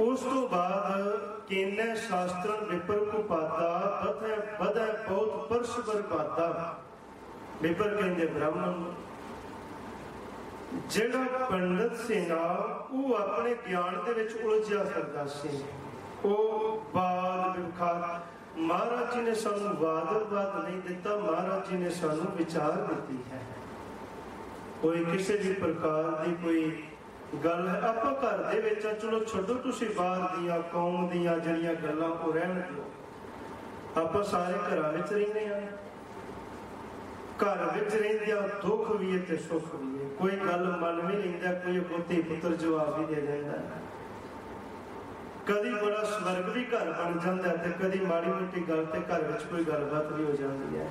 ਉਸ ਤੋਂ ਬਾਅਦ ਕੇਨੇ ਸ਼ਾਸਤਰ ਵਿਪਰ ਕੋ ਪਾਤਾ, ਬਧੈ ਬਧੈ ਬਹੁਤ ਪਰਸ਼ ਬਰਬਾਦਾ ਵਿਪਰ ਕਹਿੰਦੇ ਬ੍ਰਾਹਮਣ, ਜਿਹੜਾ ਪੰਡਤ ਸੀ ਨਾ, ਉਹ ਆਪਣੇ ਗਿਆਨ ਦੇ ਵਿੱਚ ਉਲਝਿਆ ਫਿਰਦਾ ਸੀ। ਉਹ ਬਾਦ ਵਿਖਾ ਮਹਾਰਾਜ ਜੀ ਨੇ ਸਾਨੂੰ ਵਾਦ ਨਹੀਂ ਦਿੱਤਾ, ਮਹਾਰਾਜ ਜੀ ਨੇ ਸਾਨੂੰ ਵਿਚਾਰ ਦਿੱਤੀ ਹੈ। ਕੋਈ ਕਿਸੇ ਵੀ ਪ੍ਰਕਾਰ ਦੀ ਕੋਈ ਗੱਲ ਹੈ, ਆਪਾਂ ਘਰ ਦੇ ਵਿੱਚ ਚਲੋ ਛੱਡੋ ਤੁਸੀਂ ਬਾਹਰ ਦੀਆਂ, ਕੌਮ ਦੀਆਂ ਜਿਹੜੀਆਂ ਗੱਲਾਂ, ਉਹ ਰਹਿਣ ਦਿਓ। ਆਪਾਂ ਸਾਰੇ ਘਰਾਂ ਵਿੱਚ ਰਹਿੰਦੇ ਆ ਘਰ ਵਿੱਚ ਰਹਿੰਦਿਆਂ ਦੁੱਖ ਵੀ ਹੈ ਤੇ ਸੁੱਖ ਵੀ ਹੈ। ਕੋਈ ਗੱਲ ਮਨ ਵੀ ਲੈਂਦਾ, ਕੋਈ ਪੋਤੀ ਪੁੱਤਰ ਜਵਾਬ ਵੀ ਦੇ ਦਿੰਦਾ। ਕਦੀ ਬੜਾ ਸਵਰਗ ਵੀ ਘਰ ਬਣ ਜਾਂਦਾ ਤੇ ਕਦੀ ਮਾੜੀ ਮੋਟੀ ਗੱਲ ਤੇ ਘਰ ਵਿੱਚ ਕੋਈ ਗੱਲਬਾਤ ਵੀ ਹੋ ਜਾਂਦੀ ਹੈ।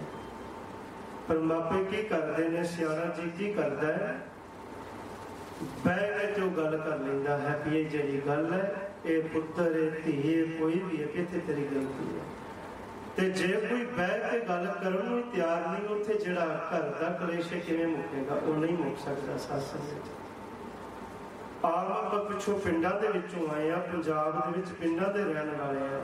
ਪਰ ਮਾਪੇ ਕੀ ਕਰਦੇ ਨੇ? ਸਿਆਣਾ ਜੀ ਕੀ ਕਰਦਾ ਹੈ? ਬਹਿ ਕੇ ਜੋ ਗੱਲ ਕਰ ਲੈਂਦਾ ਹੈ ਕਿ ਇਹ ਜਿਹੜੀ ਗੱਲ ਹੈ, ਇਹ ਪੁੱਤਰ, ਇਹ ਧੀ ਕੋਈ ਵੀ ਹੈ, ਕਿੱਥੇ ਤੇਰੀ ਗਲਤੀ ਹੈ? ਤੇ ਜੇ ਕੋਈ ਬਹਿ ਕੇ ਗੱਲ ਕਰਨ ਨੂੰ ਤਿਆਰ ਨਹੀਂ, ਉੱਥੇ ਜਿਹੜਾ ਘਰ ਦਾ ਕਲੇਸ਼ ਕਿਵੇਂ ਮੁੱਕੇਗਾ? ਉਹ ਨਹੀਂ ਮੁੱਕ ਸਕਦਾ ਸਾਸਨ ਵਿੱਚ। ਆਪ ਆਪਾਂ ਪਿੱਛੋਂ ਪਿੰਡਾਂ ਦੇ ਵਿੱਚੋਂ ਆਏ ਆ ਪੰਜਾਬ ਦੇ ਵਿੱਚ ਪਿੰਡਾਂ ਦੇ ਰਹਿਣ ਵਾਲੇ ਆ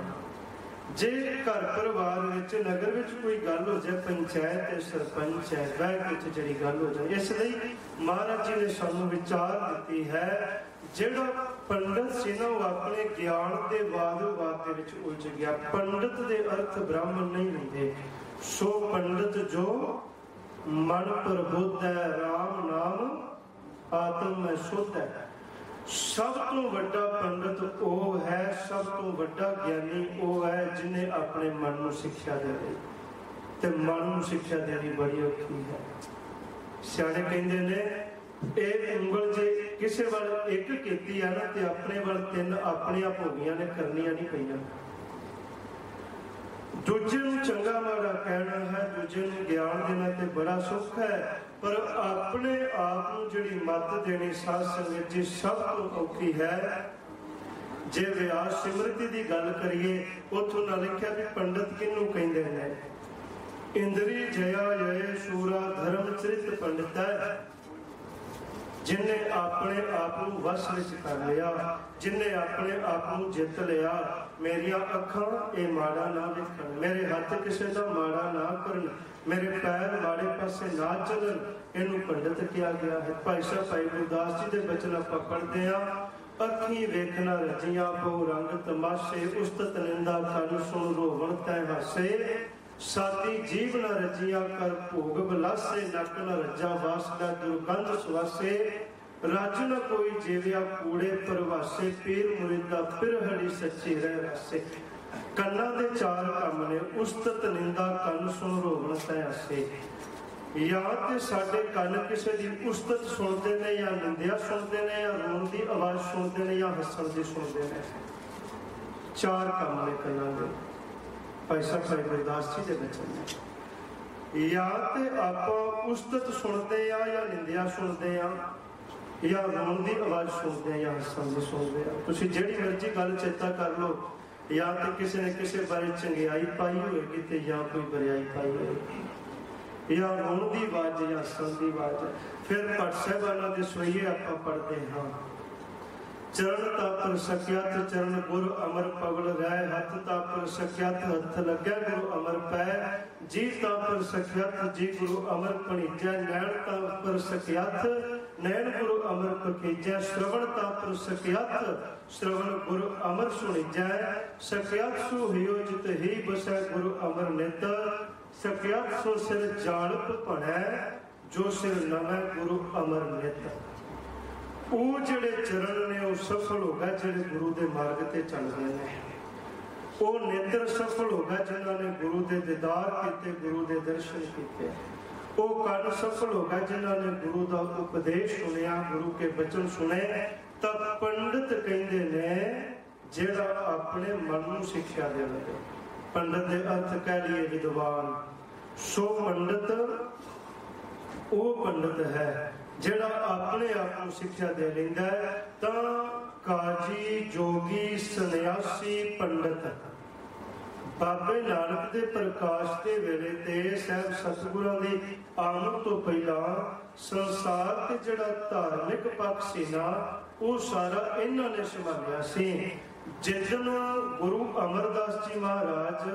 ਜੇ ਘਰ ਪਰਿਵਾਰ ਵਿੱਚ ਨਗਰ ਵਿੱਚ ਕੋਈ ਗੱਲ ਹੋ ਜਾਏ, ਪੰਚਾਇਤ ਤੇ ਸਰਪੰਚ ਹੈ, ਬੈਂਕ ਵਿੱਚ ਜਿਹੜੀ ਗੱਲ ਹੋ ਜਾਏ, ਇਸ ਲਈ ਮਹਾਰਾਜ ਜੀ ਨੇ ਸਾਨੂੰ ਵਿਚਾਰ ਦਿੱਤੀ ਹੈ, ਜਿਹੜਾ ਪੰਡਤ ਸੀ ਨਾ, ਉਹ ਆਪਣੇ ਗਿਆਨ ਦੇ ਬਾਦ ਬਾਦ ਦੇ ਵਿੱਚ ਉਲਝ ਗਿਆ। ਪੰਡਤ ਦੇ ਅਰਥ ਬ੍ਰਾਹਮਣ ਨਹੀਂ ਹੁੰਦੇ। ਸੋ ਪੰਡਤ ਜੋ ਮਨ ਪ੍ਰਬੁੱਧ ਹੈ RAM ਨਾਮ ਆਤਮ ਮੈਂ ਸੁਧ ਹੈ। ਸਭ ਤੋਂ ਵੱਡਾ ਪੰਡਤ ਉਹ ਹੈ, ਸਭ ਤੋਂ ਵੱਡਾ ਗਿਆਨੀ ਉਹ ਹੈ ਜਿਨੇ ਆਪਣੇ ਮਨ ਨੂੰ ਸਿੱਖਿਆ ਦੇਣੀ ਤੇ ਮਨ ਨੂੰ ਸਿੱਖਿਆ ਦੇਣੀ ਬੜੀ ਔਖੀ ਹੈ। ਸਿਆਣੇ ਕਹਿੰਦੇ ਨੇ, ਇਹ ਉਂਗਲ ਜੇ ਕਿਸੇ ਵੱਲ ਇੱਕ ਕੀਤੀ ਆ ਨਾ, ਤੇ ਆਪਣੇ ਵੱਲ ਤਿੰਨ ਆਪਣੀਆਂ ਭੋਗੀਆਂ ਨੇ, ਕਰਨੀਆਂ ਨਹੀਂ ਪਈਆਂ। ਦੂਜੇ ਨੂੰ ਚੰਗਾ ਮਾੜਾ ਕਹਿਣਾ ਹੈ, ਦੂਜੇ ਨੂੰ ਗਿਆਨ ਦੇਣਾ ਤੇ ਬੜਾ ਸੁੱਖ ਹੈ। ਪਰ ਆਪਣੇ ਆਪ ਨੂੰ ਜਿਹੜੀ ਮੱਤ ਦੇਣੀ ਸਾਧ ਸੰਗਤ ਜੀ ਸਭ ਤੋਂ ਔਖੀ ਹੈ। ਜੇ ਵਿਆਸ ਸਿਮਰਤੀ ਦੀ ਗੱਲ ਕਰੀਏ, ਉਥੋਂ ਨਾ ਲਿਖਿਆ ਵੀ ਪੰਡਤ ਕਿਹਨੂੰ ਕਹਿੰਦੇ ਨੇ। ਇੰਦਰੀ ਜਇਆ ਜਏ ਸੂਰਾ ਧਰਮ ਚਰਿਤ ਪੰਡਤ ਜਿਨੇ ਆਪਣੇ ਆਪ ਨੂੰ ਵਸ ਵਿੱਚ ਕਰ ਲਿਆ, ਜਿਨੇ ਆਪਣੇ ਆਪ ਨੂੰ ਜਿੱਤ ਲਿਆ। ਮੇਰੀਆਂ ਅੱਖਾਂ ਇਹ ਮਾੜਾ ਨਾ ਵੇਖਣ, ਮੇਰੇ ਹੱਥ ਕਿਸੇ ਦਾ ਮਾੜਾ ਨਾ ਕਰਨ। ਮੇਰੇ ਪੈਰ ਮਾੜੇ ਪਾਸੇ ਨਾ ਚੱਲਣ। ਇਹਨੂੰ ਪੰਡਤ ਕਿਹਾ ਗਿਆ ਹੈ। ਭਾਈ ਸਾਹਿਬ, ਭਾਈ ਗੁਰਦਾਸ ਜੀ ਦੇ ਬਚਨ ਆਪਾਂ ਪੜ੍ਹਦੇ ਆ ਅੱਖੀ ਵੇਖਣਾ ਰਜੀਆਂ ਪਉ ਰੰਗ ਤਮਾਸ਼ੇ। ਉਸਤਤ ਨਿੰਦਾ ਕੰਨ ਸੁਣ ਰੋਵਣ ਤੈ ਹਾਸੇ। ਸਾਤੀ ਜੀਵ ਨ ਰਜੀਆਂ ਕਰ ਭੋਗ ਬਲਾਸੇ। ਨਕ ਨ ਰੱਜਾ ਵਾਸਦਾ ਦੁਰਗੰਧ ਸੁਵਾਸੇ ਰਾਜ ਨ ਕੋਈ ਜੀਵਿਆ ਕੂੜੇ ਪਰਵਾਸੇ। ਪੀਰ ਮੁਰਿਦਾ ਫਿਰ ਹੜੀ ਸੱਚੀ ਰਹਿ ਰਸੇ। ਕੰਨਾਂ ਦੇ ਚਾਰ ਕੰਮ ਨੇ, ਉਸਤਤ ਨਿੰਦਾ ਕੰਨ ਸੁਣ ਰੋਵਣ ਤੈ ਆਸੇ। ਜਾਂ ਤੇ ਸਾਡੇ ਕੰਨ ਕਿਸੇ ਦੀ ਉਸਤਤ ਸੁਣਦੇ ਨੇ ਜਾਂ ਨਿੰਦਿਆ ਸੁਣਦੇ ਨੇ ਜਾਂ ਰੋਣ ਦੀ ਆਵਾਜ਼ ਸੁਣਦੇ ਨੇ ਜਾਂ ਹੱਸਣ ਦੀ ਸੁਣਦੇ ਨੇ। ਚਾਰ ਕੰਮ ਨੇ ਕੰਨਾਂ ਦੇ। ਭਾਈ ਭਾਈ ਗੁਰਦਾਸ ਜੀ ਦੇ ਬਚਨ ਨੇ। ਜਾਂ ਤੇ ਆਪਾਂ ਉਸਤਤ ਸੁਣਦੇ ਆ ਜਾਂ ਨਿੰਦਿਆ ਸੁਣਦੇ ਆ ਜਾਂ ਰੋਣ ਦੀ ਆਵਾਜ਼ ਸੁਣਦੇ ਆ ਜਾਂ ਹੱਸਣ ਦੀ ਸੁਣਦੇ ਆ। ਤੁਸੀਂ ਜਿਹੜੀ ਮਰਜ਼ੀ ਗੱਲ ਚੇਤਾ ਕਰ ਲਓ। ਜਾਂ ਤੇ ਕਿਸੇ ਨੇ ਕਿਸੇ ਬਾਰੇ ਚੰਗਿਆਈ ਪਾਈ ਹੋਏਗੀ ਤੇ ਜਾਂ ਕੋਈ ਬਰਿਆਈ ਪਾਈ ਹੋਏਗੀ ਜਾਂ ਰੋਣ ਦੀ ਆਵਾਜ਼ ਜਾਂ ਹੱਸਣ ਦੀ ਆਵਾਜ਼। ਫਿਰ ਪਟ ਸਾਹਿਬਾਨਾਂ ਦੇ ਸੋਈਏ ਆਪਾਂ ਪੜਦੇ ਹਾਂ। ਚਰਨ ਤਾਂ ਪਰ ਸਕਿਆਤ ਚਰਨ ਗੁਰ ਅਮਰ ਪਵਲ ਰਹਿ, ਹੱਥ ਤਾਂ ਪਰ ਸਕਿਆਤ ਹੱਥ ਲੱਗਿਆ ਗੁਰੂ ਅਮਰ ਪੈ। ਜੀ ਤਾਂ ਪਰ ਸਕਿਆਤ ਜੀ ਗੁਰੂ ਅਮਰ ਪਣੀਜੈ ਨੈਣ ਤਾ ਪਰ ਸਕਿਆਤ ਨੈਣ ਗੁਰੂ ਅਮਰ ਪਕੀਜੈ ਸ਼ਰਵਣ ਤਾ ਪਰ ਸਕਿਆਤ ਸ਼ਰਵਣ ਗੁਰੂ ਅਮਰ ਸੁਣੀਜੈ ਸਕਿਆਤ ਸੋ ਹਿਓ ਜਿਤ ਹੀ ਬਸੈ ਗੁਰੂ ਅਮਰ ਨਿਤ ਸਕਿਆਤ ਸੋ ਸਿਰ ਜਾਣਪ ਭਣੈ ਜੋ ਸਿਰ ਨਵੇਂ ਗੁਰੂ ਅਮਰ ਨਿਤ। ਉਹ ਜਿਹੜੇ ਚਰਨ ਨੇ, ਉਹ ਸਫਲ ਹੋ ਗਏ ਜਿਹੜੇ ਗੁਰੂ ਦੇ ਮਾਰਗ ਤੇ ਚੱਲਦੇ ਨੇ। ਉਹ ਨੇਤਰ ਸਫਲ ਹੋ ਗਏ ਜਿਨ੍ਹਾਂ ਨੇ ਗੁਰੂ ਦੇ ਦੀਦਾਰ ਕੀਤੇ, ਗੁਰੂ ਦੇ ਦਰਸ਼ਨ ਕੀਤੇ। ਉਹ ਕੰਨ ਸਫਲ ਹੋ ਗਏ ਜਿਨ੍ਹਾਂ ਨੇ ਗੁਰੂ ਦਾ ਉਪਦੇਸ਼ ਸੁਣਿਆ, ਗੁਰੂ ਕੇ ਬਚਨ ਸੁਣੇ, ਤਾਂ ਪੰਡਿਤ ਕਹਿੰਦੇ ਨੇ, ਜਿਹੜਾ ਆਪਣੇ ਮਨ ਨੂੰ ਸਿੱਖਿਆ ਦੇਵੇ ਪੰਡਿਤ ਦੇ ਅਰਥ ਕਹਿ ਲਈਏ ਵਿਦਵਾਨ। ਸੋ ਪੰਡਿਤ, ਉਹ ਪੰਡਤ ਹੈ, ਜਿਹੜਾ ਆਪਣੇ ਆਪ ਨੂੰ ਸਿੱਖਿਆ ਦੇ ਲੈਂਦਾ ਤਾਂ ਕਾਜੀ ਜੋਗੀ ਸੰਨਿਆਸੀ ਪੰਡਤ ਬਾਬੇ ਨਾਨਕ ਦੇ ਪ੍ਰਕਾਸ਼ ਦੇ ਵੇਲੇ ਤੇ ਸਹਿਬ ਸਤਿਗੁਰਾਂ ਦੀ ਆਮਦ ਤੋਂ ਪਹਿਲਾਂ ਸੰਸਾਰ ਤੇ ਜਿਹੜਾ ਧਾਰਮਿਕ ਪੱਖ ਸੀ ਨਾ, ਉਹ ਸਾਰਾ ਇਹਨਾਂ ਨੇ ਸੰਭਾਲਿਆ ਸੀ। ਜਿੱਦਨ ਗੁਰੂ ਅਮਰਦਾਸ ਜੀ ਮਹਾਰਾਜ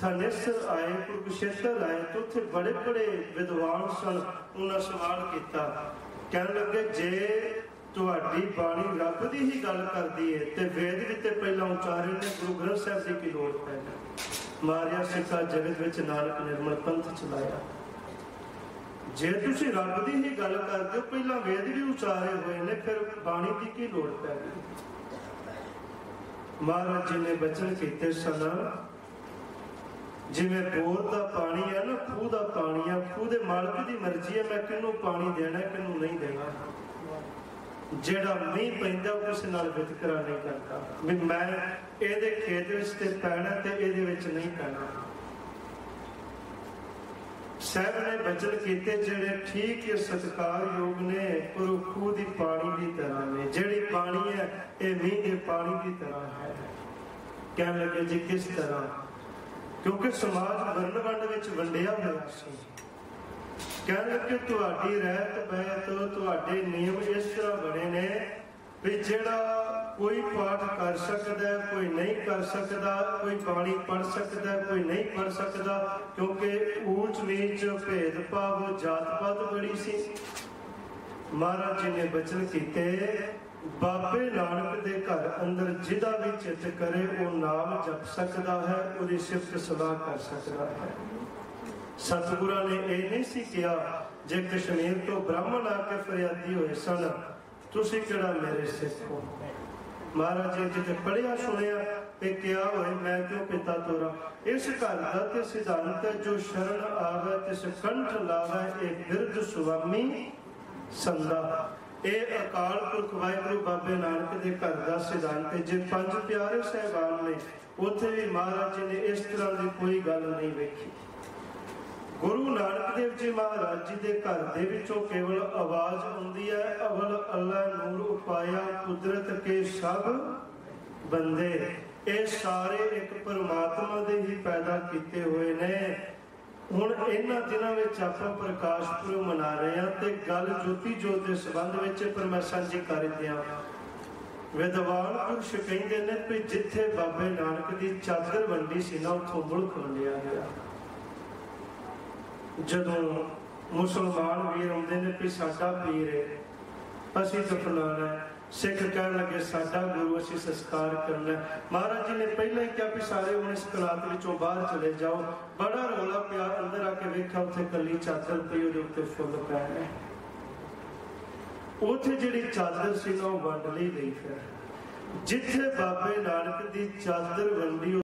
ਥਨੇਸਰ ਆਏ, ਕੁਰਕਸ਼ੇਤਰ ਆਏ, ਤੇ ਉੱਥੇ ਬੜੇ ਬੜੇ ਵਿਦਵਾਨ ਸਨ, ਉਹਨਾਂ ਸਵਾਲ ਕੀਤਾ। ਕਹਿਣ ਲੱਗੇ, ਜੇ ਤੁਹਾਡੀ ਬਾਣੀ ਰੱਬ ਦੀ ਹੀ ਗੱਲ ਕਰਦੀ ਹੈ ਤੇ ਵੇਦ ਵਿੱਚ ਪਹਿਲਾਂ ਉਚਾਰੇ ਨੇ, ਗੁਰੂ ਗ੍ਰੰਥ ਸਾਹਿਬ ਦੀ ਕੀ ਲੋੜ ਪੈ ਮਾਰਿਆ ਸਿੱਖਾ ਜਗਤ ਵਿੱਚ ਨਾਨਕ ਨਿਰਮਲ ਪੰਥ ਚਲਾਇਆ। ਜੇ ਤੁਸੀਂ ਰੱਬ ਦੀ ਹੀ ਗੱਲ ਕਰਦੇ ਹੋ, ਪਹਿਲਾਂ ਵੇਦ ਵੀ ਉਚਾਰੇ ਹੋਏ ਨੇ, ਫਿਰ ਬਾਣੀ ਦੀ ਕੀ ਲੋੜ ਪੈ ਗਈ? ਮਹਾਰਾਜ ਜੀ ਨੇ ਬਚਨ ਕੀਤੇ, ਸਨ, ਜਿਵੇਂ ਬੋਰ ਦਾ ਪਾਣੀ ਹੈ ਨਾ, ਖੂਹ ਦਾ ਪਾਣੀ ਹੈ, ਖੂਹ ਦੇ ਮਾਲਕ ਦੀ ਮਰਜ਼ੀ ਹੈ, ਮੈਂ ਕਿਹਨੂੰ ਪਾਣੀ ਦੇਣਾ, ਕਿਹਨੂੰ ਨਹੀਂ ਦੇਣਾ। ਜਿਹੜਾ ਮੀਂਹ ਪੈਂਦਾ, ਉਹ ਕਿਸੇ ਨਾਲ ਵਿਤਕਰਾ ਨਹੀਂ ਕਰਦਾ। ਵੀ ਮੈਂ ਇਹਦੇ ਖੇਤ ਵਿੱਚ ਤੇ ਪੈਣਾ ਤੇ ਇਹਦੇ ਵਿੱਚ ਨਹੀਂ ਪੈਣਾ। ਸਹਿਬ ਨੇ ਬਚਨ ਕੀਤੇ ਜਿਹੜੇ ਠੀਕ ਹੈ ਸਤਿਕਾਰਯੋਗ ਨੇ, ਪਰ ਖੂਹ ਦੀ ਪਾਣੀ ਦੀ ਤਰ੍ਹਾਂ ਨੇ। ਜਿਹੜੀ ਪਾਣੀ ਹੈ, ਇਹ ਮੀਂਹ ਦੇ ਪਾਣੀ ਦੀ ਤਰ੍ਹਾਂ ਹੈ। ਕਹਿਣ ਲੱਗੇ ਜੀ, ਕਿਸ ਤਰ੍ਹਾਂ? ਕਿਉਂਕਿ ਸਮਾਜ ਵਰਣ ਵੰਡ ਵਿੱਚ ਵੰਡਿਆ ਹੋਇਆ ਸੀ। ਕਹਿਣ ਲੱਗੇ, ਤੁਹਾਡੀ ਰਹਿਤ, ਬਹਿਤ, ਤੁਹਾਡੇ ਨਿਯਮ ਇਸ ਤਰ੍ਹਾਂ ਬਣੇ ਨੇ ਵੀ ਜਿਹੜਾ ਕੋਈ ਪਾਠ ਕਰ ਸਕਦਾ, ਕੋਈ ਨਹੀਂ ਕਰ ਸਕਦਾ, ਕੋਈ ਬਾਣੀ ਪੜ ਸਕਦਾ, ਕੋਈ ਨਹੀਂ ਪੜ ਸਕਦਾ, ਕਿਉਂਕਿ ਊਚ ਨੀਚ ਭੇਦ ਜਾਤ ਪਾਤ ਬੜੀ ਸੀ। ਮਹਾਰਾਜ ਜੀ ਨੇ ਬਚਨ ਕੀਤੇ, ਬਾਬੇ ਨਾਨਕ ਦੇ ਘਰ ਅੰਦਰ ਜਿਹਦਾ ਵੀ ਚਿੱਤ ਕਰੇ, ਉਹ ਨਾਮ ਜਪ ਸਕਦਾ ਹੈ, ਉਹਦੀ ਸਿਫਤ ਸਲਾਹ ਕਰ ਸਕਦਾ ਹੈ। ਸਤਿਗੁਰਾਂ ਨੇ ਇਹ ਨਹੀਂ ਸੀ ਕਿਹਾ, ਜੇ ਕਸ਼ਮੀਰ ਤੋਂ ਬ੍ਰਾਹਮਣ ਆ ਕੇ ਫਰਿਆਦੀ ਹੋਏ ਸਨ ਤੁਸੀਂ ਕਿਹੜਾ ਮੇਰੇ ਸਿੱਖ ਹੋ? ਮਹਾਰਾਜ ਜੀ ਜਿੱਥੇ ਪੜਿਆ ਸੁਣਿਆ ਤੇ ਕਿਹਾ ਹੋਏ, ਮੈਂ ਕਿਉਂ ਪਿਤਾ ਤੋਰਾ? ਇਸ ਘਰ ਦਾ ਤੇ ਸਿਧਾਂਤ ਹੈ, ਜੋ ਸ਼ਰਨ ਆਵੇ ਤਿਸ ਕੰਠ ਲਾਵੇ, ਇਹ ਬਿਰਧ ਸੁਆਮੀ ਸੰਦਾ ਇਹ ਅਕਾਲ ਪੁਰਖ ਵਾਹਿਗੁਰੂ ਬਾਬੇ ਨਾਨਕ ਦੇ ਘਰ ਦਾ ਸਿਧਾਂਤ ਹੈ। ਜੇ ਪੰਜ ਪਿਆਰੇ ਸਹਿਬਾਨ ਨੇ, ਉੱਥੇ ਵੀ ਮਹਾਰਾਜ ਜੀ ਨੇ ਇਸ ਤਰ੍ਹਾਂ ਦੀ ਕੋਈ ਗੱਲ ਨਹੀਂ ਵੇਖੀ। ਗੁਰੂ ਨਾਨਕ ਦੇਵ ਜੀ ਮਹਾਰਾਜ ਜੀ ਦੇ ਘਰ ਦੇ ਵਿੱਚੋਂ ਕੇਵਲ ਆਵਾਜ਼ ਆਉਂਦੀ ਹੈ, ਅਵਲ ਅੱਲਾ ਨੂਰ ਉਪਾਇਆ ਕੁਦਰਤ ਕੇ ਸਭ ਬੰਦੇ। ਇਹ ਸਾਰੇ ਇੱਕ ਪਰਮਾਤਮਾ ਦੇ ਹੀ ਪੈਦਾ ਕੀਤੇ ਹੋਏ ਨੇ। ਹੁਣ ਇਹਨਾਂ ਦਿਨਾਂ ਵਿੱਚ ਆਪਾਂ ਪ੍ਰਕਾਸ਼ ਪੁਰਬ ਮਨਾ ਰਹੇ ਹਾਂ ਤੇ ਗੱਲ ਜੋਤੀ ਜੋਤ ਦੇ ਸੰਬੰਧ ਵਿੱਚ ਪਰਮੇਸ਼ਰ ਜੀ ਕਰਦੇ ਹਾਂ ਵਿਦਵਾਨ ਪੁਰਸ਼ ਕਹਿੰਦੇ ਨੇ ਕਿ ਜਿੱਥੇ ਬਾਬੇ ਨਾਨਕ ਦੀ ਚਾਦਰ ਵੰਡੀ ਸੀ ਨਾ, ਉੱਥੋਂ ਮੁਲਕ ਵੰਡਿਆ ਗਿਆ। ਜਦੋਂ ਮੁਸਲਮਾਨ ਵੀਰ ਆਉਂਦੇ ਨੇ ਕਿ ਸਾਡਾ ਪੀਰ ਹੈ ਅਸੀਂ ਦਫਨਾਣਾ ਸਿੱਖ ਕਹਿਣ ਲੱਗੇ, ਸਾਡਾ ਗੁਰੂ ਅਸੀਂ ਸੰਸਕਾਰ ਕਰਨਾ ਮਹਾਰਾਜ ਜੀ ਨੇ ਪਹਿਲਾਂ ਹੀ ਕਿਹਾ ਵੀ ਸਾਰੇ ਹੁਣ ਇਸ ਕਲਾਤ ਵਿੱਚੋਂ ਬਾਹਰ ਚਲੇ ਜਾਓ। ਬੜਾ ਰੋਲਾ ਪਿਆ, ਅੰਦਰ ਆ ਕੇ ਵੇਖਿਆ ਉੱਥੇ ਕੱਲੀ ਚਾਦਰ ਪਈ, ਉਹਦੇ ਉੱਤੇ ਫੁੱਲ ਪਏ ਨੇ। ਉੱਥੇ ਜਿਹੜੀ ਚਾਦਰ ਸੀ ਨਾ, ਉਹ ਵੰਡ ਲਈ ਗਈ ਫਿਰ। ਜਿੱਥੇ ਬਾਬੇ ਨਾਨਕ ਦੀ ਚਾਦਰ ਵੰਡੀ